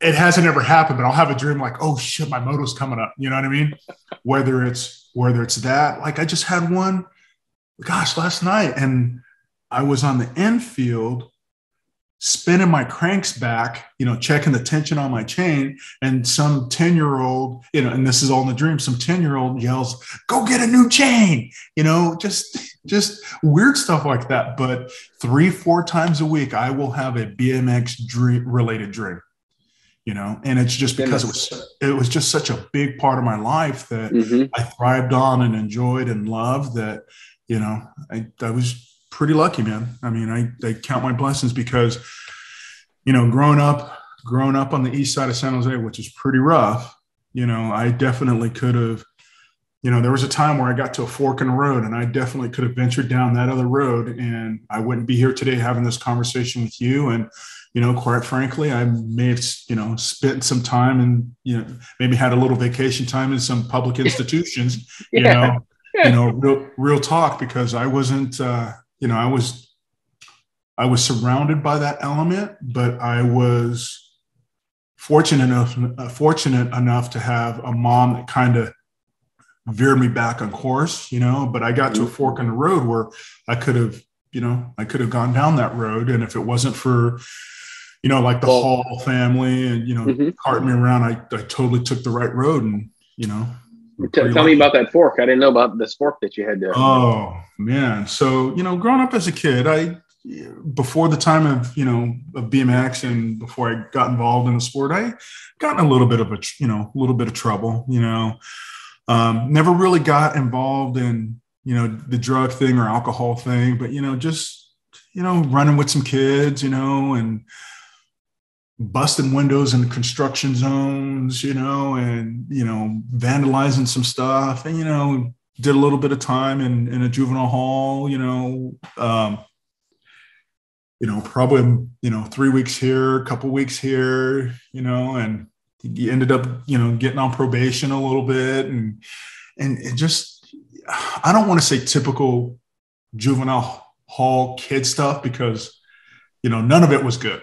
B: it hasn't ever happened, but I'll have a dream like, oh shit, my moto's coming up. You know what I mean? Whether it's whether it's that, like I just had one, gosh, last night, and I was on the infield spinning my cranks back, you know, checking the tension on my chain, and some 10 year old, you know, and this is all in the dream, some 10 year old yells, go get a new chain, you know, just, just weird stuff like that. But three, four times a week, I will have a BMX dream related dream. You know, and it's just because it was it was just such a big part of my life that mm-hmm. I thrived on and enjoyed and loved that, you know, I, I was pretty lucky, man. I mean, I, I count my blessings because, you know, growing up, growing up on the east side of San Jose, which is pretty rough, you know, I definitely could have, you know, there was a time where I got to a fork in the road and I definitely could have ventured down that other road and I wouldn't be here today having this conversation with you. And, you know, quite frankly, I may have, you know, spent some time and, you know, maybe had a little vacation time in some public institutions, yeah. you know, you know, real, real talk because I wasn't, uh, you know, I was I was surrounded by that element, but I was fortunate enough fortunate enough to have a mom that kind of veered me back on course, you know. But I got to a fork in the road where I could have, you know, I could have gone down that road, and if it wasn't for you know, like the well, Hall family and, you know, mm-hmm. carting me around, I, I totally took the right road and, you know,
A: Tell, tell me about that fork. I didn't know about this fork that you had to.
B: Oh man! So you know, growing up as a kid, I before the time of you know of BMX and before I got involved in the sport, I got in a little bit of a you know a little bit of trouble. You know, um, never really got involved in you know the drug thing or alcohol thing, but you know just you know running with some kids, you know, and busting windows in construction zones, you know, and you know, vandalizing some stuff, and you know, did a little bit of time in in a juvenile hall, you know, um, you know, probably you know, three weeks here, a couple weeks here, you know, and you ended up, you know, getting on probation a little bit, and and it just, I don't want to say typical juvenile hall kid stuff because, you know, none of it was good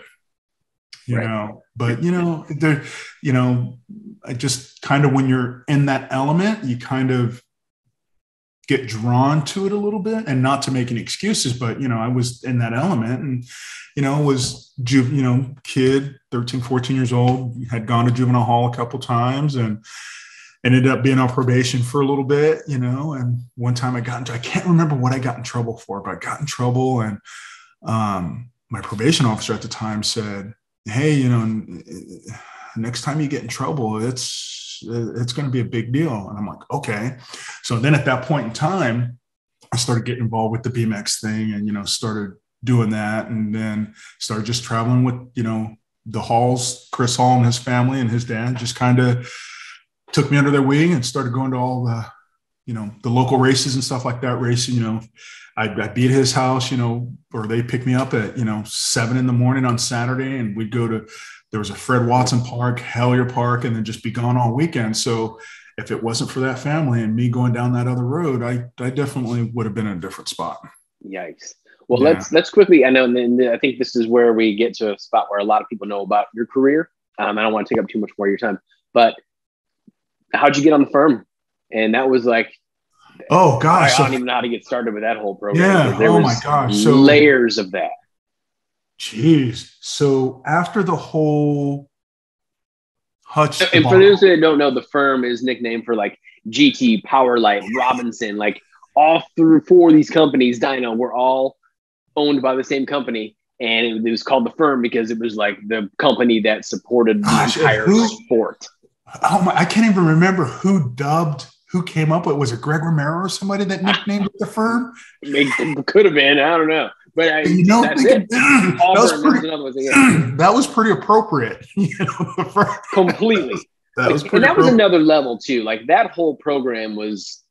B: you right. know but you know there you know i just kind of when you're in that element you kind of get drawn to it a little bit and not to make any excuses but you know i was in that element and you know was ju- you know kid 13 14 years old had gone to juvenile hall a couple times and ended up being on probation for a little bit you know and one time i got into i can't remember what i got in trouble for but i got in trouble and um, my probation officer at the time said hey, you know, next time you get in trouble, it's it's going to be a big deal. And I'm like, okay. So then at that point in time, I started getting involved with the BMX thing, and you know, started doing that, and then started just traveling with you know the Halls, Chris Hall and his family and his dad just kind of took me under their wing and started going to all the you know the local races and stuff like that racing you know I'd, I'd be at his house, you know, or they pick me up at, you know, seven in the morning on Saturday and we'd go to, there was a Fred Watson Park, Hellyer Park, and then just be gone all weekend. So if it wasn't for that family and me going down that other road, I, I definitely would have been in a different spot.
A: Yikes. Well, yeah. let's let's quickly. I know, and I think this is where we get to a spot where a lot of people know about your career. Um, I don't want to take up too much more of your time, but how'd you get on the firm? And that was like,
B: oh gosh,
A: I, I don't even know how to get started with that whole program.
B: Yeah. There oh my gosh. So
A: layers of that.
B: Jeez. So after the whole
A: Hutch, and for those that don't know, the firm is nicknamed for like GT, Powerlite, Robinson, like all through four of these companies, Dyno, were all owned by the same company. And it, it was called the firm because it was like the company that supported the Gosh, entire who, sport.
B: Oh my, I can't even remember who dubbed who came up with was it Greg Romero or somebody that nicknamed the firm?
A: It could have been. I don't know. But I,
B: you know, that's it. that, was pretty, that was pretty appropriate. You know,
A: completely. that was and that was another level too. Like that whole program was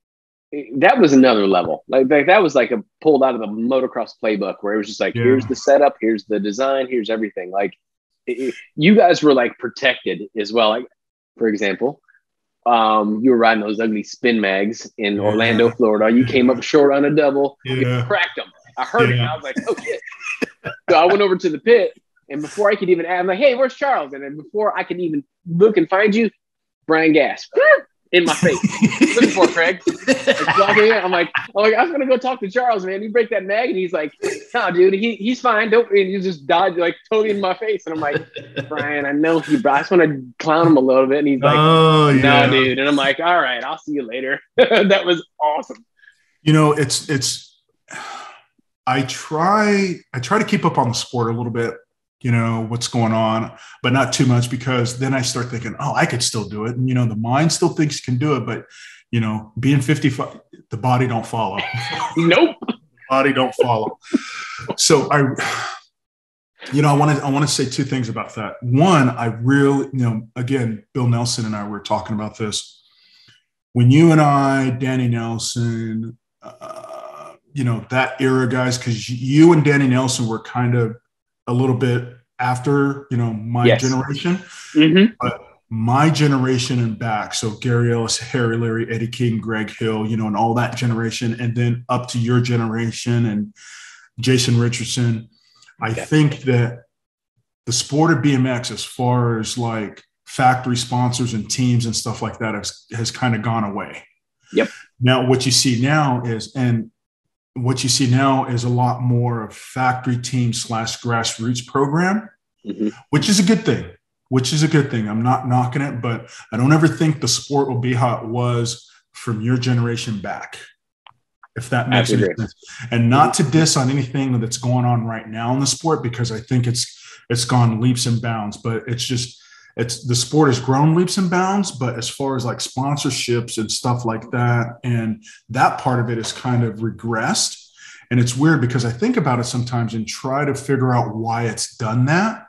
A: that was another level. Like, like, that was like a pulled out of the motocross playbook where it was just like, yeah. here's the setup, here's the design, here's everything. Like it, you guys were like protected as well. Like for example, um, you were riding those ugly spin mags in yeah. Orlando, Florida. You came up short on a double, yeah. you cracked them. I heard it. I was like, oh shit. so I went over to the pit, and before I could even add, I'm like, hey, where's Charles? And then before I could even look and find you, Brian Gass in my face. looking for Craig. I'm like, I'm like, I was gonna go talk to Charles, man. You break that mag, and he's like, no, dude, he, he's fine. Don't and you just dodge like totally in my face. And I'm like, Brian, I know he I just want to clown him a little bit. And he's like, Oh yeah, no, dude. And I'm like, all right, I'll see you later. that was awesome.
B: You know, it's it's I try I try to keep up on the sport a little bit you know what's going on but not too much because then i start thinking oh i could still do it. And you know the mind still thinks you can do it but you know being 55 the body don't follow.
A: Nope.
B: Body don't follow. So i you know i want to i want to say two things about that. One i really you know again bill nelson and i were talking about this. When you and i danny nelson uh, you know that era guys because you and danny nelson were kind of a little bit after you know my yes. generation, mm-hmm. but my generation and back. So Gary Ellis, Harry Leary, Eddie King, Greg Hill, you know, and all that generation, and then up to your generation and Jason Richardson. I okay. think that the sport of BMX, as far as like factory sponsors and teams and stuff like that, has, has kind of gone away.
A: Yep.
B: Now, what you see now is, and what you see now is a lot more of factory team slash grassroots program, mm-hmm. which is a good thing. Which is a good thing. I'm not knocking it, but I don't ever think the sport will be how it was from your generation back. If that makes any sense. And not to diss on anything that's going on right now in the sport, because I think it's it's gone leaps and bounds, but it's just it's the sport has grown leaps and bounds, but as far as like sponsorships and stuff like that, and that part of it is kind of regressed. And it's weird because I think about it sometimes and try to figure out why it's done that.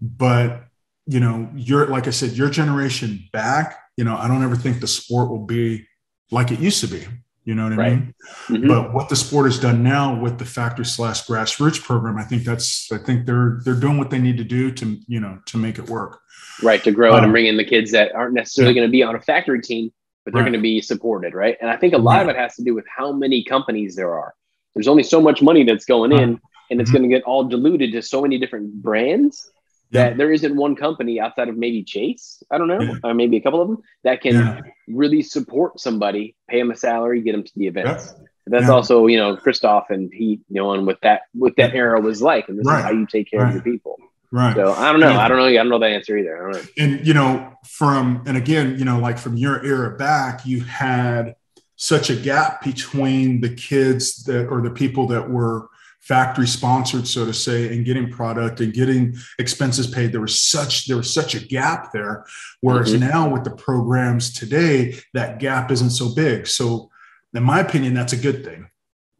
B: But you know, you're like I said, your generation back, you know, I don't ever think the sport will be like it used to be. You know what I right. mean? Mm-hmm. But what the sport has done now with the factory slash grassroots program, I think that's I think they're they're doing what they need to do to you know to make it work.
A: Right to grow um, and bring in the kids that aren't necessarily yeah. going to be on a factory team, but they're right. going to be supported, right? And I think a lot right. of it has to do with how many companies there are. There's only so much money that's going in, and it's mm-hmm. going to get all diluted to so many different brands that yeah. there isn't one company outside of maybe Chase, I don't know, yeah. or maybe a couple of them that can yeah. really support somebody, pay them a salary, get them to the events. That's also, you know, Christoph and Pete, you know, and what that what that era was like, and this right. is how you take care right. of your people.
B: Right.
A: So I don't know. I don't know. I don't know the answer either.
B: And you know, from and again, you know, like from your era back, you had such a gap between the kids that or the people that were factory sponsored, so to say, and getting product and getting expenses paid. There was such there was such a gap there. Whereas mm-hmm. now with the programs today, that gap isn't so big. So, in my opinion, that's a good thing.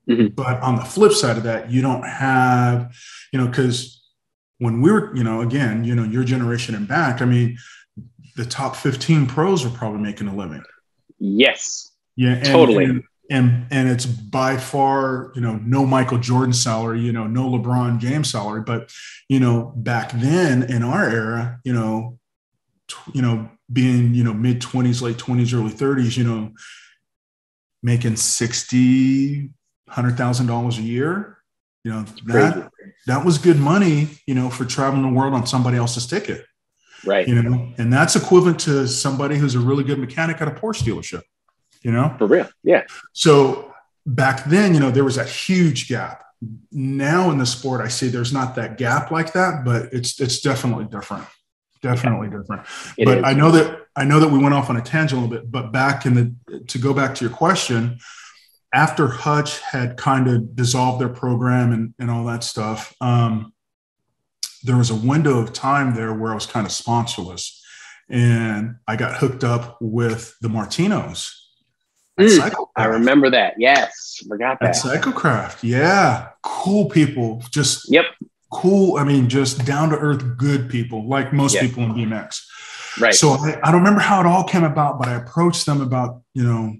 B: Mm-hmm. But on the flip side of that, you don't have, you know, because when we were, you know, again, you know, your generation and back, I mean, the top 15 pros are probably making a living.
A: Yes.
B: Yeah. And,
A: totally.
B: And, and and it's by far you know no michael jordan salary you know no lebron james salary but you know back then in our era you know t- you know being you know mid 20s late 20s early 30s you know making 60 hundred thousand dollars a year you know that
A: Crazy.
B: that was good money you know for traveling the world on somebody else's ticket
A: Right.
B: you know and that's equivalent to somebody who's a really good mechanic at a porsche dealership you know
A: For real. Yeah.
B: so back then, you know, there was that huge gap. Now in the sport, I see there's not that gap like that, but it's it's definitely different. Definitely different.
A: It
B: but
A: is.
B: I know that I know that we went off on a tangent a little bit, but back in the to go back to your question, after Hutch had kind of dissolved their program and, and all that stuff, um, there was a window of time there where I was kind of sponsorless. And I got hooked up with the Martinos. At
A: Mm, I remember that. Yes. Forgot
B: At
A: that.
B: Cyclecraft, yeah, cool people, just
A: Yep.
B: cool. I mean, just down to earth, good people, like most
A: Yeah.
B: people in BMX.
A: Right.
B: So I, I don't remember how it all came about, but I approached them about you know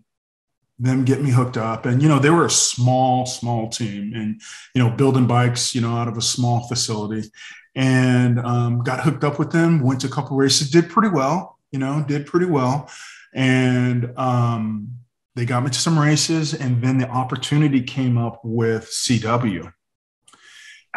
B: them getting me hooked up, and you know they were a small, small team, and you know building bikes, you know, out of a small facility, and um, got hooked up with them. Went to a couple races, did pretty well, you know, did pretty well, and um, they got me to some races, and then the opportunity came up with CW.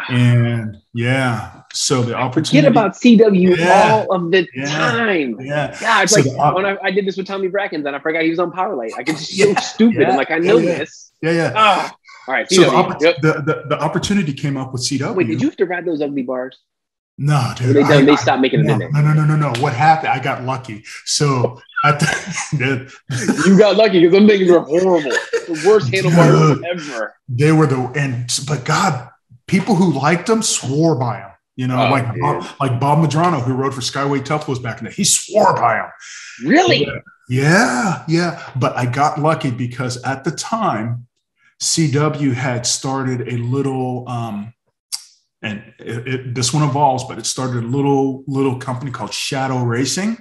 B: And yeah, so the opportunity.
A: Forget about CW
B: Yeah.
A: all of the
B: Yeah.
A: time.
B: yeah.
A: God, it's
B: So
A: like
B: op-
A: when I, I did this with Tommy Brackens and I forgot he was on Powerlite. I get just
B: Yeah,
A: so stupid. I'm like, I know
B: yeah, yeah.
A: this.
B: Yeah, yeah.
A: Ah. All right.
B: So the,
A: CW. Yep.
B: the, the the opportunity came up with CW.
A: Wait, did you have to ride those ugly bars?
B: No, dude.
A: They, done,
B: I-
A: they stopped making them
B: no,
A: in there.
B: no, no, no, no, no. What happened? I got lucky. So at the,
A: You got lucky because them things were horrible. The worst handlebars
B: Dude.
A: ever.
B: they were the and but God, people who liked them swore by them. You know,
A: Oh,
B: like
A: dude.
B: Bob, like Bob Madrano, who rode for Skyway Tufos back in the day. He swore by them.
A: Really?
B: Yeah, yeah. But I got lucky because at the time, CW had started a little, um, and it, it, this one evolves, but it started a little little company called Shadow Racing,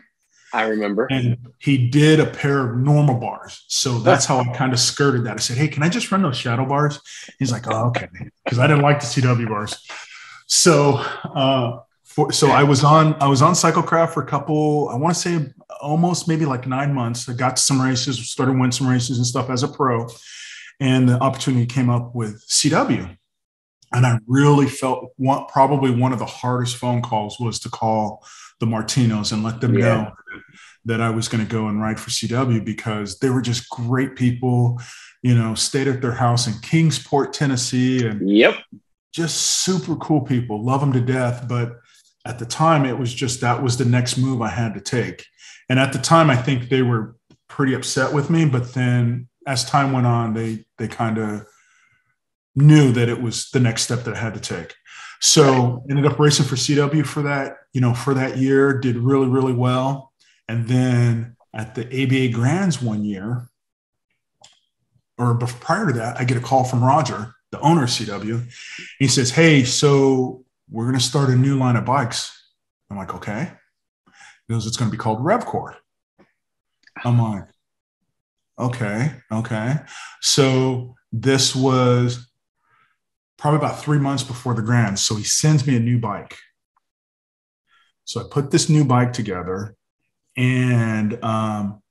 A: I remember.
B: and he did a pair of normal bars. So that's how I kind of skirted that. I said, "Hey, can I just run those shadow bars?" He's like, "Oh, okay," because I didn't like the CW bars. So, uh, for, so I was on I was on Cyclecraft for a couple. I want to say almost maybe like nine months. I got to some races, started winning some races and stuff as a pro, and the opportunity came up with CW. And I really felt one, probably one of the hardest phone calls was to call the Martinos and let them
A: Yeah.
B: know that I was going to go and ride for CW because they were just great people, you know, stayed at their house in Kingsport, Tennessee, and
A: Yep.
B: just super cool people. Love them to death. But at the time, it was just that was the next move I had to take. And at the time, I think they were pretty upset with me. But then as time went on, they they kind of knew that it was the next step that I had to take. So ended up racing for CW for that, you know, for that year, did really, really well. And then at the ABA Grands one year, or prior to that, I get a call from Roger, the owner of CW. He says, Hey, so we're going to start a new line of bikes. I'm like, Okay. He goes, It's going to be called RevCore. I'm like, Okay, okay. So this was probably about three months before the grand. So he sends me a new bike. So I put this new bike together, and um,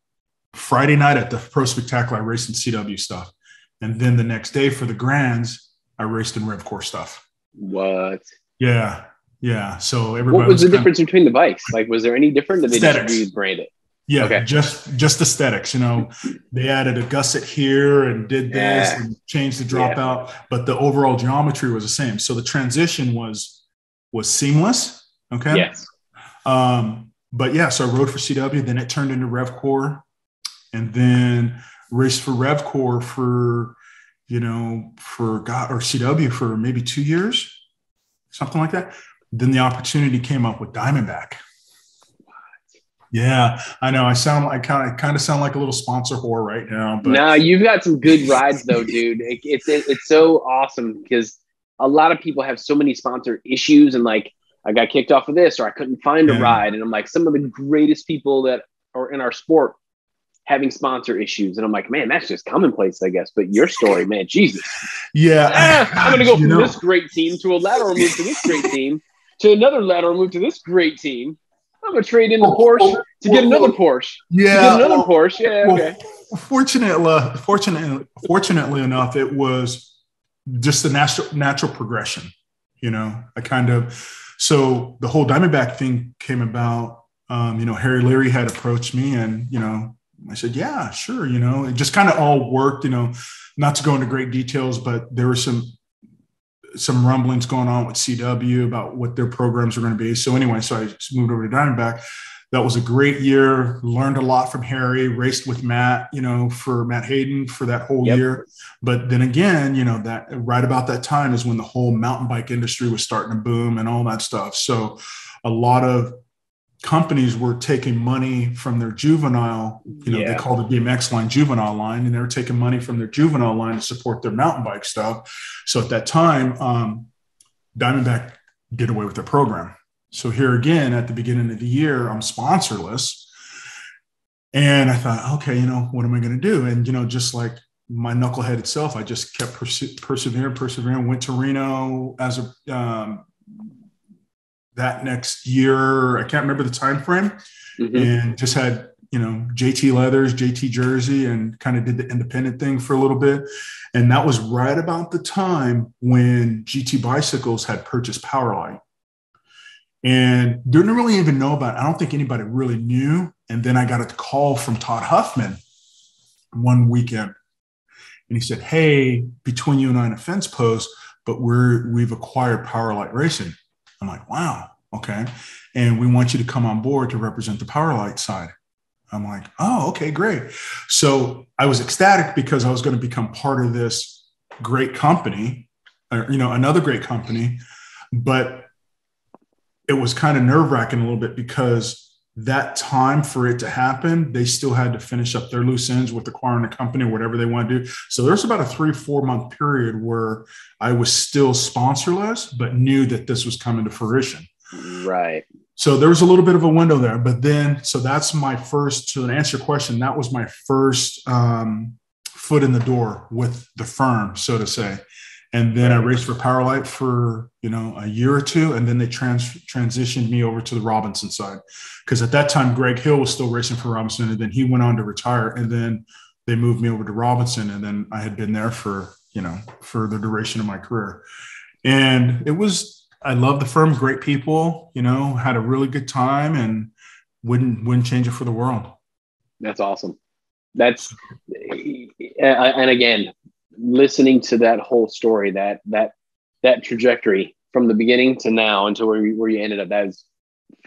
B: Friday night at the Pro Spectacular, I raced in CW stuff, and then the next day for the grands, I raced in RevCore stuff.
A: What?
B: Yeah, yeah. So everybody
A: What was the
B: kinda-
A: difference between the bikes? Like, was there any different? Or they
B: Aesthetics.
A: just rebranded?
B: Yeah,
A: Okay.
B: just just aesthetics. You know, they added a gusset here and did this
A: Yeah.
B: and changed the dropout, but the overall geometry was the same. So the transition was was seamless. Okay.
A: Yes.
B: Um, but yeah, so I rode for CW, then it turned into RevCore, and then raced for RevCore for, you know, for God or CW for maybe two years, something like that. Then the opportunity came up with Diamondback. Yeah, I know. I sound I kind of kind of sound like a little sponsor whore right now, but
A: no, you've got some good rides though, dude. It, it's it, it's so awesome because a lot of people have so many sponsor issues and like I got kicked off of this or I couldn't find a
B: Yeah.
A: ride, and I'm like some of the greatest people that are in our sport having sponsor issues. And I'm like, man, that's just commonplace, I guess. But your story, man, Jesus.
B: Yeah.
A: Ah, I'm going to go from know. this great team to a lateral move to this great team to another lateral move to this great team. I'm to trade in the Porsche to get another Porsche.
B: Yeah.
A: another well, Porsche. Yeah. Okay.
B: fortunately, fortunately, fortunately enough, it was just the natural, natural progression. You know, I kind of, so the whole Diamondback thing came about. Um, you know, Harry Leary had approached me and, you know, I said, yeah, sure. You know, it just kind of all worked, you know, not to go into great details, but there were some, some rumblings going on with CW about what their programs are going to be. So anyway, so I moved over to Diamondback. That was a great year. Learned a lot from Harry. Raced with Matt, you know, for Matt Hadan for that whole yep. year. But then again, you know, that right about that time is when the whole mountain bike industry was starting to boom and all that stuff. So a lot of companies were taking money from their juvenile, you know, yeah. they call the BMX line juvenile line, and they were taking money from their juvenile line to support their mountain bike stuff. So at that time, um, Diamondback did away with their program. So here again, at the beginning of the year, I'm sponsorless. And I thought, okay, you know, what am I going to do? And, you know, just like my knucklehead itself, I just kept perse- persevering, persevering, went to Reno as a, um, that next year. I can't remember the time frame, mm-hmm. and just had you know JT Leathers, JT Jersey, and kind of did the independent thing for a little bit. And that was right about the time when GT Bicycles had purchased Powerlite. And didn't really even know about it. I don't think anybody really knew. And then I got a call from Todd Huffman one weekend. And he said, Hey, between you and I in a fence post, but we're we've acquired Powerlite Racing. I'm like, wow, okay. And we want you to come on board to represent the Powerlite side. I'm like, oh, okay, great. So I was ecstatic because I was going to become part of this great company, or, you know, another great company. But it was kind of nerve wracking a little bit because that time for it to happen, they still had to finish up their loose ends with acquiring a company or whatever they want to do. So there's about a three, four month period where I was still sponsorless, but knew that this was coming to fruition.
A: Right.
B: So there was a little bit of a window there. But then, so that's my first, to answer your question, that was my first um, foot in the door with the firm, so to say and then I raced for Powerlite for you know a year or two, and then they trans- transitioned me over to the Robinson side because at that time Greg Hill was still racing for Robinson, and then he went on to retire, and then they moved me over to Robinson, and then I had been there for you know for the duration of my career, and it was I love the firm, great people, you know, had a really good time, and wouldn't wouldn't change it for the world.
A: That's awesome. That's eh, eh, and again, listening to that whole story, that that that trajectory from the beginning to now until where you, where you ended up, that is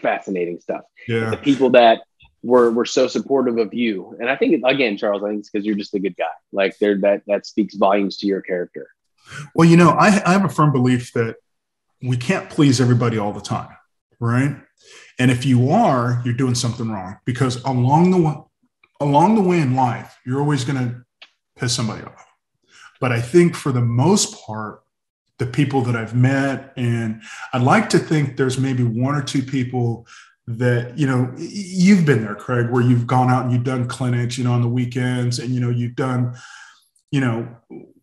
A: fascinating stuff.
B: Yeah.
A: The people that were were so supportive of you, and I think again, Charles, I think it's because you're just a good guy. Like there, that that speaks volumes to your character.
B: Well, you know, I, I have a firm belief that we can't please everybody all the time, right? And if you are, you're doing something wrong because along the way, along the way in life, you're always going to piss somebody off. But I think for the most part, the people that I've met, and I'd like to think there's maybe one or two people that you know you've been there craig where you've gone out and you've done clinics you know on the weekends and you know you've done you know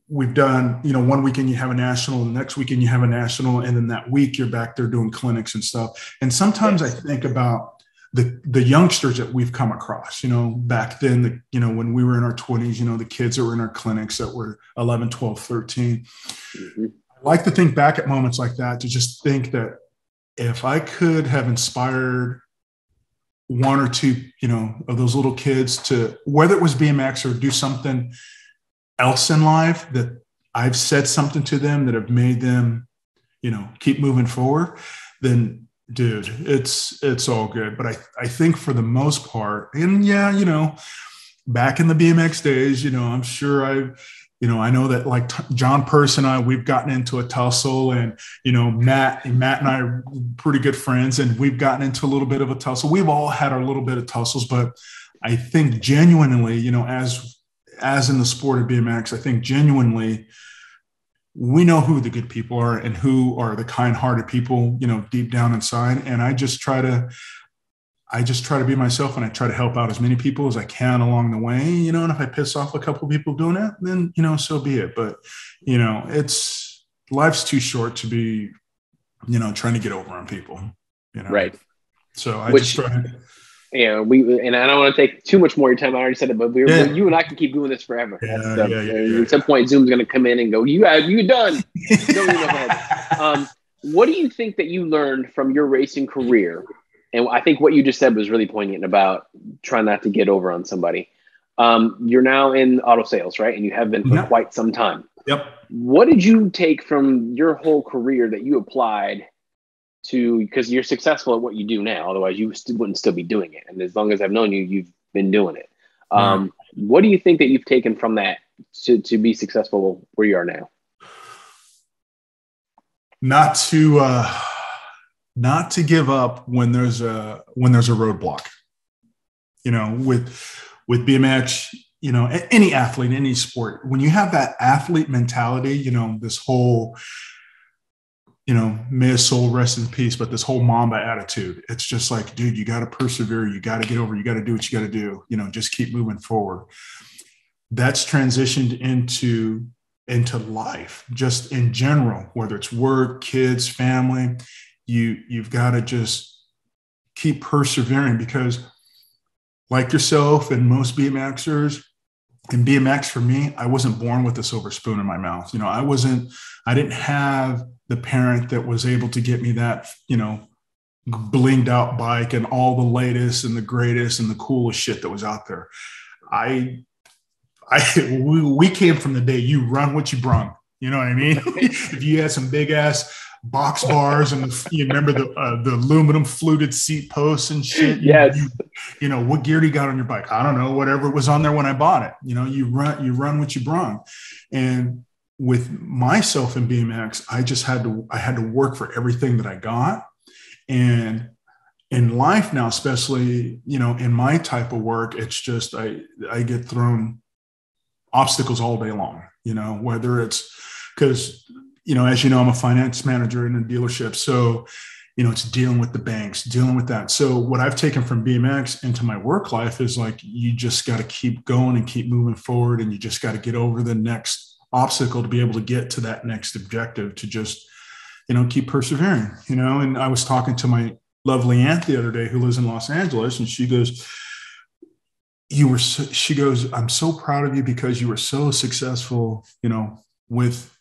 B: we've done you know one weekend you have a national the next weekend you have a national and then that week you're back there doing clinics and stuff. And sometimes i think about the the youngsters that we've come across you know back then the you know when we were in our 20s you know the kids that were in our clinics that were 11 12 13 mm-hmm. i like to think back at moments like that to just think that if i could have inspired one or two you know of those little kids to whether it was bmx or do something else in life that i've said something to them that have made them you know keep moving forward then dude it's it's all good but i i think for the most part and yeah you know back in the bmx days you know i'm sure i you know i know that like t- john Purse and i we've gotten into a tussle and you know matt matt and i are pretty good friends and we've gotten into a little bit of a tussle. We've all had our little bit of tussles but i think genuinely you know as as in the sport of bmx i think genuinely we know who the good people are and who are the kind-hearted people you know deep down inside and i just try to I just try to be myself and I try to help out as many people as I can along the way, you know. And if I piss off a couple people doing it, then you know, so be it. But you know, it's life's too short to be, you know, trying to get over on people. You know,
A: right?
B: So I Which, just try.
A: You know, we and I don't want to take too much more of your time. I already said it, but we yeah. you and I can keep doing this forever. Yeah, yeah, yeah, yeah, At some point, Zoom's going to come in and go, "You have you done?" um, what do you think that you learned from your racing career and I think what you just said was really poignant about trying not to get over on somebody. Um, you're now in auto sales, right? And you have been for yep. quite some time.
B: Yep.
A: What did you take from your whole career that you applied to? Because you're successful at what you do now, otherwise you st- wouldn't still be doing it. And as long as I've known you, you've been doing it. Um, right. What do you think that you've taken from that to to be successful where you are now?
B: Not to. Uh not to give up when there's a when there's a roadblock. You know, with with BMX, you know, any athlete, any sport, when you have that athlete mentality, you know, this whole, you know, may his soul rest in peace, but this whole Mamba attitude, it's just like, dude, you got to persevere, you got to get over, you got to do what you got to do, you know, just keep moving forward. That's transitioned into into life, just in general, whether it's work, kids, family. You you've got to just keep persevering because like yourself and most BMXers and BMX for me, I wasn't born with a silver spoon in my mouth. You know, I wasn't, I didn't have the parent that was able to get me that, you know, blinged out bike and all the latest and the greatest and the coolest shit that was out there. I, I, we, we came from the day you run what you brung. You know what I mean? if you had some big ass box bars and you remember the uh, the aluminum fluted seat posts and shit.
A: Yes.
B: You, you, know what gear do you got on your bike? I don't know. Whatever was on there when I bought it. You know, you run you run what you brung, and with myself in BMX, I just had to I had to work for everything that I got, and in life now, especially you know in my type of work, it's just I I get thrown obstacles all day long. You know, whether it's because you know, as you know, I'm a finance manager in a dealership. So, you know, it's dealing with the banks, dealing with that. So, what I've taken from BMX into my work life is like, you just got to keep going and keep moving forward. And you just got to get over the next obstacle to be able to get to that next objective to just, you know, keep persevering, you know. And I was talking to my lovely aunt the other day who lives in Los Angeles, and she goes, you were so, she goes i'm so proud of you because you were so successful you know with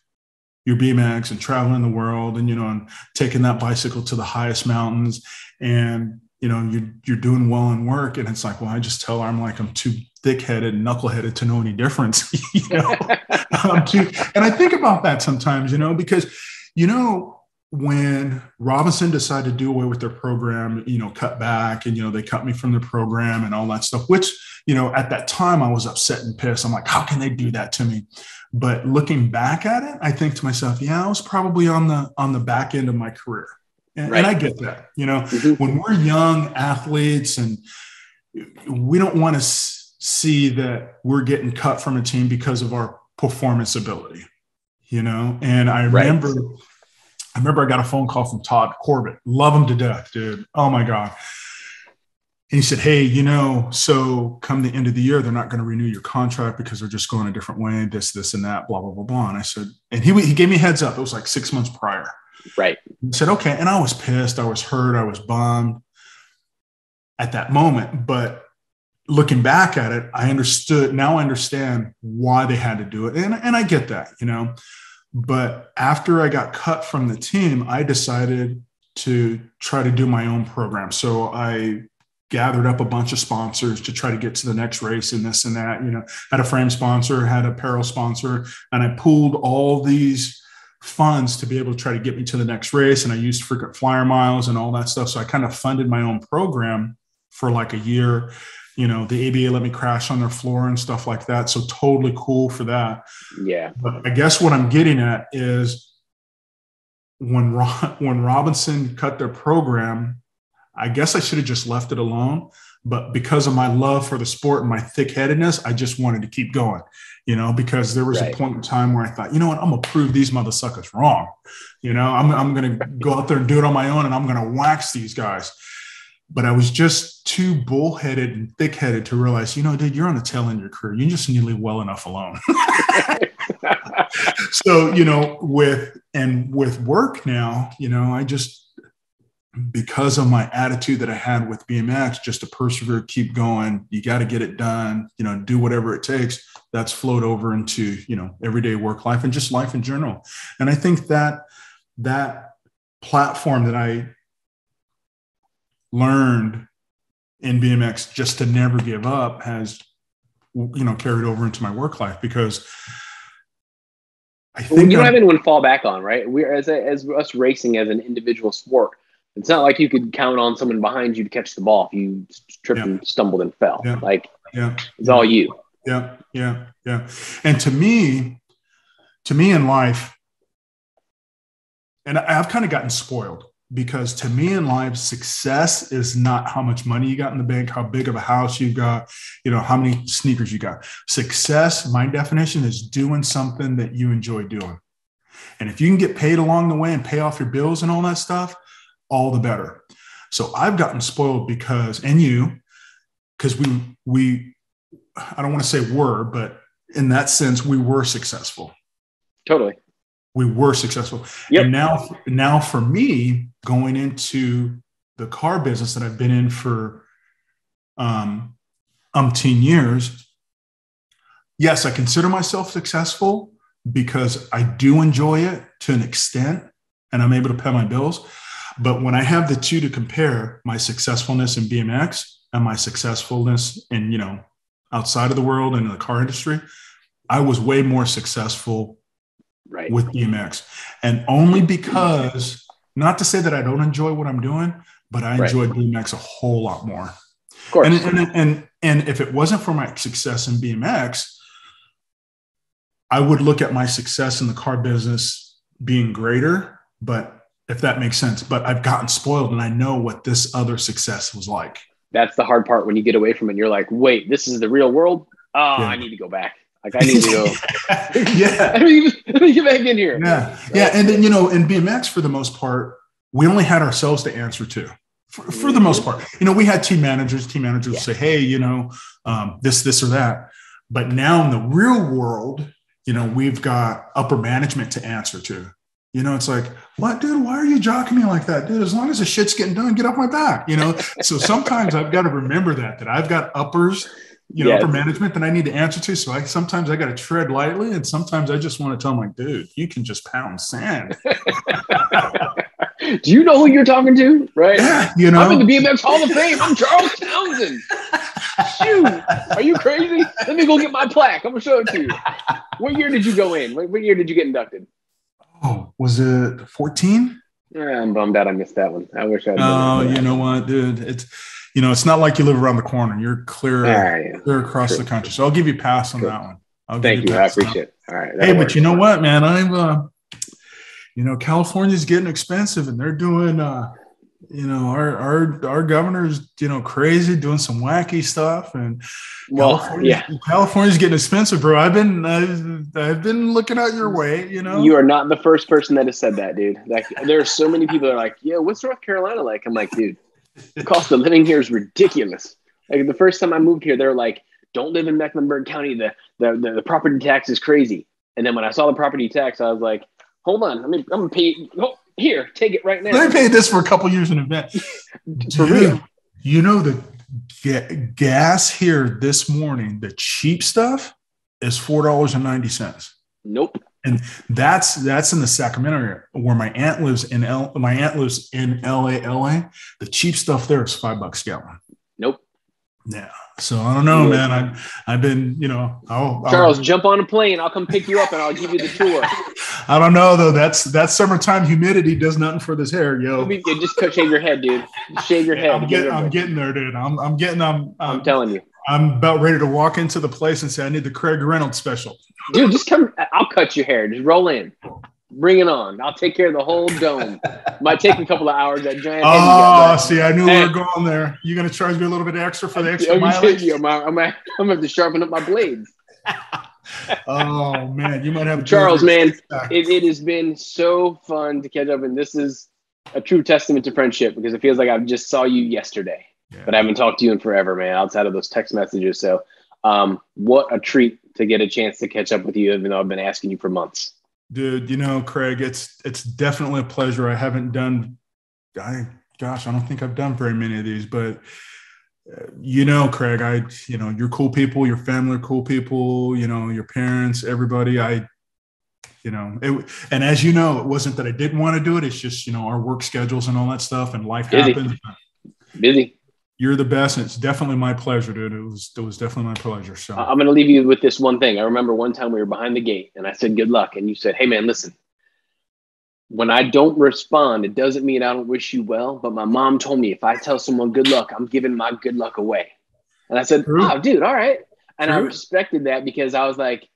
B: your BMX and traveling the world and, you know, and taking that bicycle to the highest mountains and, you know, you're, you're doing well in work. And it's like, well, I just tell her I'm like, I'm too thick headed and knuckleheaded to know any difference, you know, too, and I think about that sometimes, you know, because, you know, when Robinson decided to do away with their program, you know, cut back and, you know, they cut me from the program and all that stuff, which, you know, at that time I was upset and pissed. I'm like, how can they do that to me? But looking back at it, I think to myself, yeah, I was probably on the on the back end of my career. And, right. and I get that. You know, mm-hmm. when we're young athletes and we don't want to see that we're getting cut from a team because of our performance ability, you know? And I remember right. I remember I got a phone call from Todd Corbitt. Love him to death, dude. Oh my God. And he said, Hey, you know, so come the end of the year, they're not going to renew your contract because they're just going a different way, this, this, and that, blah, blah, blah, blah. And I said, and he, he gave me a heads up. It was like six months prior.
A: Right.
B: He said, Okay. And I was pissed. I was hurt. I was bummed at that moment. But looking back at it, I understood. Now I understand why they had to do it. And, and I get that, you know. But after I got cut from the team, I decided to try to do my own program. So I gathered up a bunch of sponsors to try to get to the next race and this and that. You know, had a frame sponsor, had a apparel sponsor, and I pooled all these funds to be able to try to get me to the next race. And I used frequent flyer miles and all that stuff. So I kind of funded my own program for like a year. You know, the ABA let me crash on their floor and stuff like that. So totally cool for that.
A: Yeah.
B: But I guess what I'm getting at is when when Robinson cut their program, I guess I should have just left it alone. But because of my love for the sport and my thick headedness, I just wanted to keep going, you know, because there was right. a point in time where I thought, you know what, I'm going to prove these mother suckers wrong. You know, I'm, I'm going to go out there and do it on my own and I'm going to wax these guys. but I was just too bullheaded and thick headed to realize, you know, dude, you're on the tail end of your career. You just need to leave well enough alone. so, you know, with and with work now, you know, I just because of my attitude that I had with BMX, just to persevere, keep going, you got to get it done, you know, do whatever it takes. That's flowed over into, you know, everyday work life and just life in general. And I think that that platform that I learned in BMX just to never give up has, you know, carried over into my work life because
A: I think you don't I'm, have anyone fall back on, right? We're as a, as us racing as an individual sport it's not like you could count on someone behind you to catch the ball if you tripped yeah. and stumbled and fell. Yeah. Like, yeah, it's all you.
B: Yeah, yeah, yeah. And to me, to me in life, and I've kind of gotten spoiled because to me in life, success is not how much money you got in the bank, how big of a house you got, you know, how many sneakers you got. Success, my definition is doing something that you enjoy doing. And if you can get paid along the way and pay off your bills and all that stuff, all the better. So I've gotten spoiled because, and you, because we, we, I don't want to say were, but in that sense, we were successful.
A: Totally.
B: We were successful. Yep. And now, now for me, going into the car business that I've been in for um, umpteen years, yes, I consider myself successful because I do enjoy it to an extent and I'm able to pay my bills. But when I have the two to compare my successfulness in BMX and my successfulness in, you know, outside of the world and in the car industry, I was way more successful right. with BMX. And only because, not to say that I don't enjoy what I'm doing, but I enjoy right. BMX a whole lot more. Of course. And, and, and, and if it wasn't for my success in BMX, I would look at my success in the car business being greater, but if that makes sense. But I've gotten spoiled and I know what this other success was like.
A: That's the hard part when you get away from it. And you're like, wait, this is the real world. Oh, yeah. I need to go back. Like I need to go.
B: yeah.
A: let, me, let me get back in here.
B: Yeah. Yeah. And then, you know, in BMX, for the most part, we only had ourselves to answer to. For, for the most part, you know, we had team managers. Team managers yeah. say, "Hey, you know, um, this, this, or that." But now in the real world, you know, we've got upper management to answer to. You know, it's like, what, dude? Why are you jocking me like that, dude? As long as the shit's getting done, get off my back. You know. so sometimes I've got to remember that that I've got uppers, you know, yes. upper management that I need to answer to. So I sometimes I got to tread lightly, and sometimes I just want to tell them, like, dude, you can just pound sand.
A: Do you know who you're talking to? Right?
B: Yeah, you know,
A: I'm in the BMX Hall of Fame. I'm Charles Townsend. Shoot, are you crazy? Let me go get my plaque. I'm gonna show it to you. What year did you go in? What, what year did you get inducted?
B: Oh, was it 14?
A: Yeah, I'm bummed out. I missed that one. I wish I.
B: Oh, you know what, dude? It's you know, it's not like you live around the corner. You're clear, ah, clear across True. the country. So I'll give you a pass on that one. I'll
A: Thank you. you I appreciate it. All right.
B: Hey, but you know what, man? I'm, uh, you know, California's getting expensive, and they're doing, uh, you know, our our our governor's you know crazy doing some wacky stuff, and well, California, yeah, California's getting expensive, bro. I've been I've, I've been looking out your way, you know.
A: You are not the first person that has said that, dude. Like, there are so many people that are like, "Yeah, what's North Carolina like?" I'm like, dude, the cost of living here is ridiculous. Like the first time I moved here, they're like, "Don't live in Mecklenburg County. The the the, the property tax is crazy." And then when I saw the property tax, I was like, "Hold on, I mean, I'm gonna pay." Oh, here, take it right now.
B: They paid this for a couple years in advance. for real. You know the ga- gas here this morning, the cheap stuff is four dollars and ninety cents.
A: Nope.
B: And that's that's in the Sacramento area where my aunt lives in L. My aunt lives in LA. LA. The cheap stuff there is five bucks a gallon.
A: Nope.
B: Yeah. So I don't know, man. I've I've been, you know, I'll,
A: Charles, I'll, jump on a plane. I'll come pick you up and I'll give you the tour.
B: I don't know though. That's that's summertime humidity does nothing for this hair, yo.
A: Just shave your head, dude. shave your head.
B: I'm, get, I'm getting there, dude. I'm I'm getting. I'm.
A: I'm, I'm telling you.
B: I'm about ready to walk into the place and say, I need the Craig Reynolds special.
A: Dude, just come. I'll cut your hair. Just roll in. Bring it on. I'll take care of the whole dome. Might take a couple of hours. That giant.
B: Oh, see, I knew we were going there. You're gonna charge me a little bit extra for the extra mileage?
A: You, I'm, I'm, I'm gonna have to sharpen up my blades.
B: oh man, you might have to.
A: Charles, man. It, it has been so fun to catch up, and this is a true testament to friendship because it feels like I just saw you yesterday, yeah. but I haven't talked to you in forever, man, outside of those text messages. So, um, what a treat to get a chance to catch up with you, even though I've been asking you for months.
B: Dude, you know, Craig, it's it's definitely a pleasure. I haven't done, I gosh, I don't think I've done very many of these, but uh, you know, Craig, I you know, you're cool people, your family are cool people, you know, your parents, everybody. I you know it, and as you know it wasn't that i didn't want to do it it's just you know our work schedules and all that stuff and life busy. happens
A: busy
B: you're the best and it's definitely my pleasure dude. It was it was definitely my pleasure so.
A: I'm going to leave you with this one thing. I remember one time we were behind the gate and i said good luck and you said hey man listen. When i don't respond it doesn't mean i don't wish you well but my mom told me if i tell someone good luck i'm giving my good luck away. And i said True. oh dude all right. And True. i respected that because i was like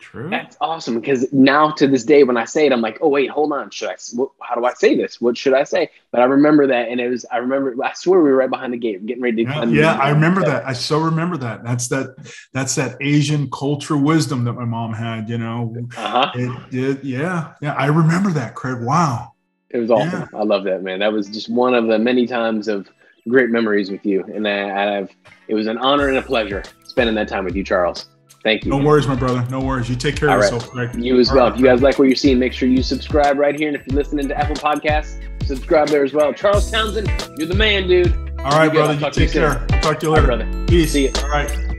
B: True.
A: That's awesome because now to this day, when I say it, I'm like, oh wait, hold on. Should I? What, how do I say this? What should I say? But I remember that, and it was. I remember. I swear we were right behind the gate, getting ready
B: to. Yeah, yeah I remember that. I so remember that. That's that. That's that Asian culture wisdom that my mom had. You know.
A: Uh huh.
B: It, yeah, yeah. I remember that, Craig. Wow.
A: It was awesome. Yeah. I love that, man. That was just one of the many times of great memories with you, and I, I've. It was an honor and a pleasure spending that time with you, Charles. Thank you.
B: No worries, my brother. No worries. You take care All of right. yourself. Greg.
A: You as All well. Right. If you guys like what you're seeing, make sure you subscribe right here. And if you're listening to Apple Podcasts, subscribe there as well. Charles Townsend, you're the man, dude.
B: All right, brother. You take care. Talk to you later.
A: brother.
B: Peace.
A: See you.
B: All right.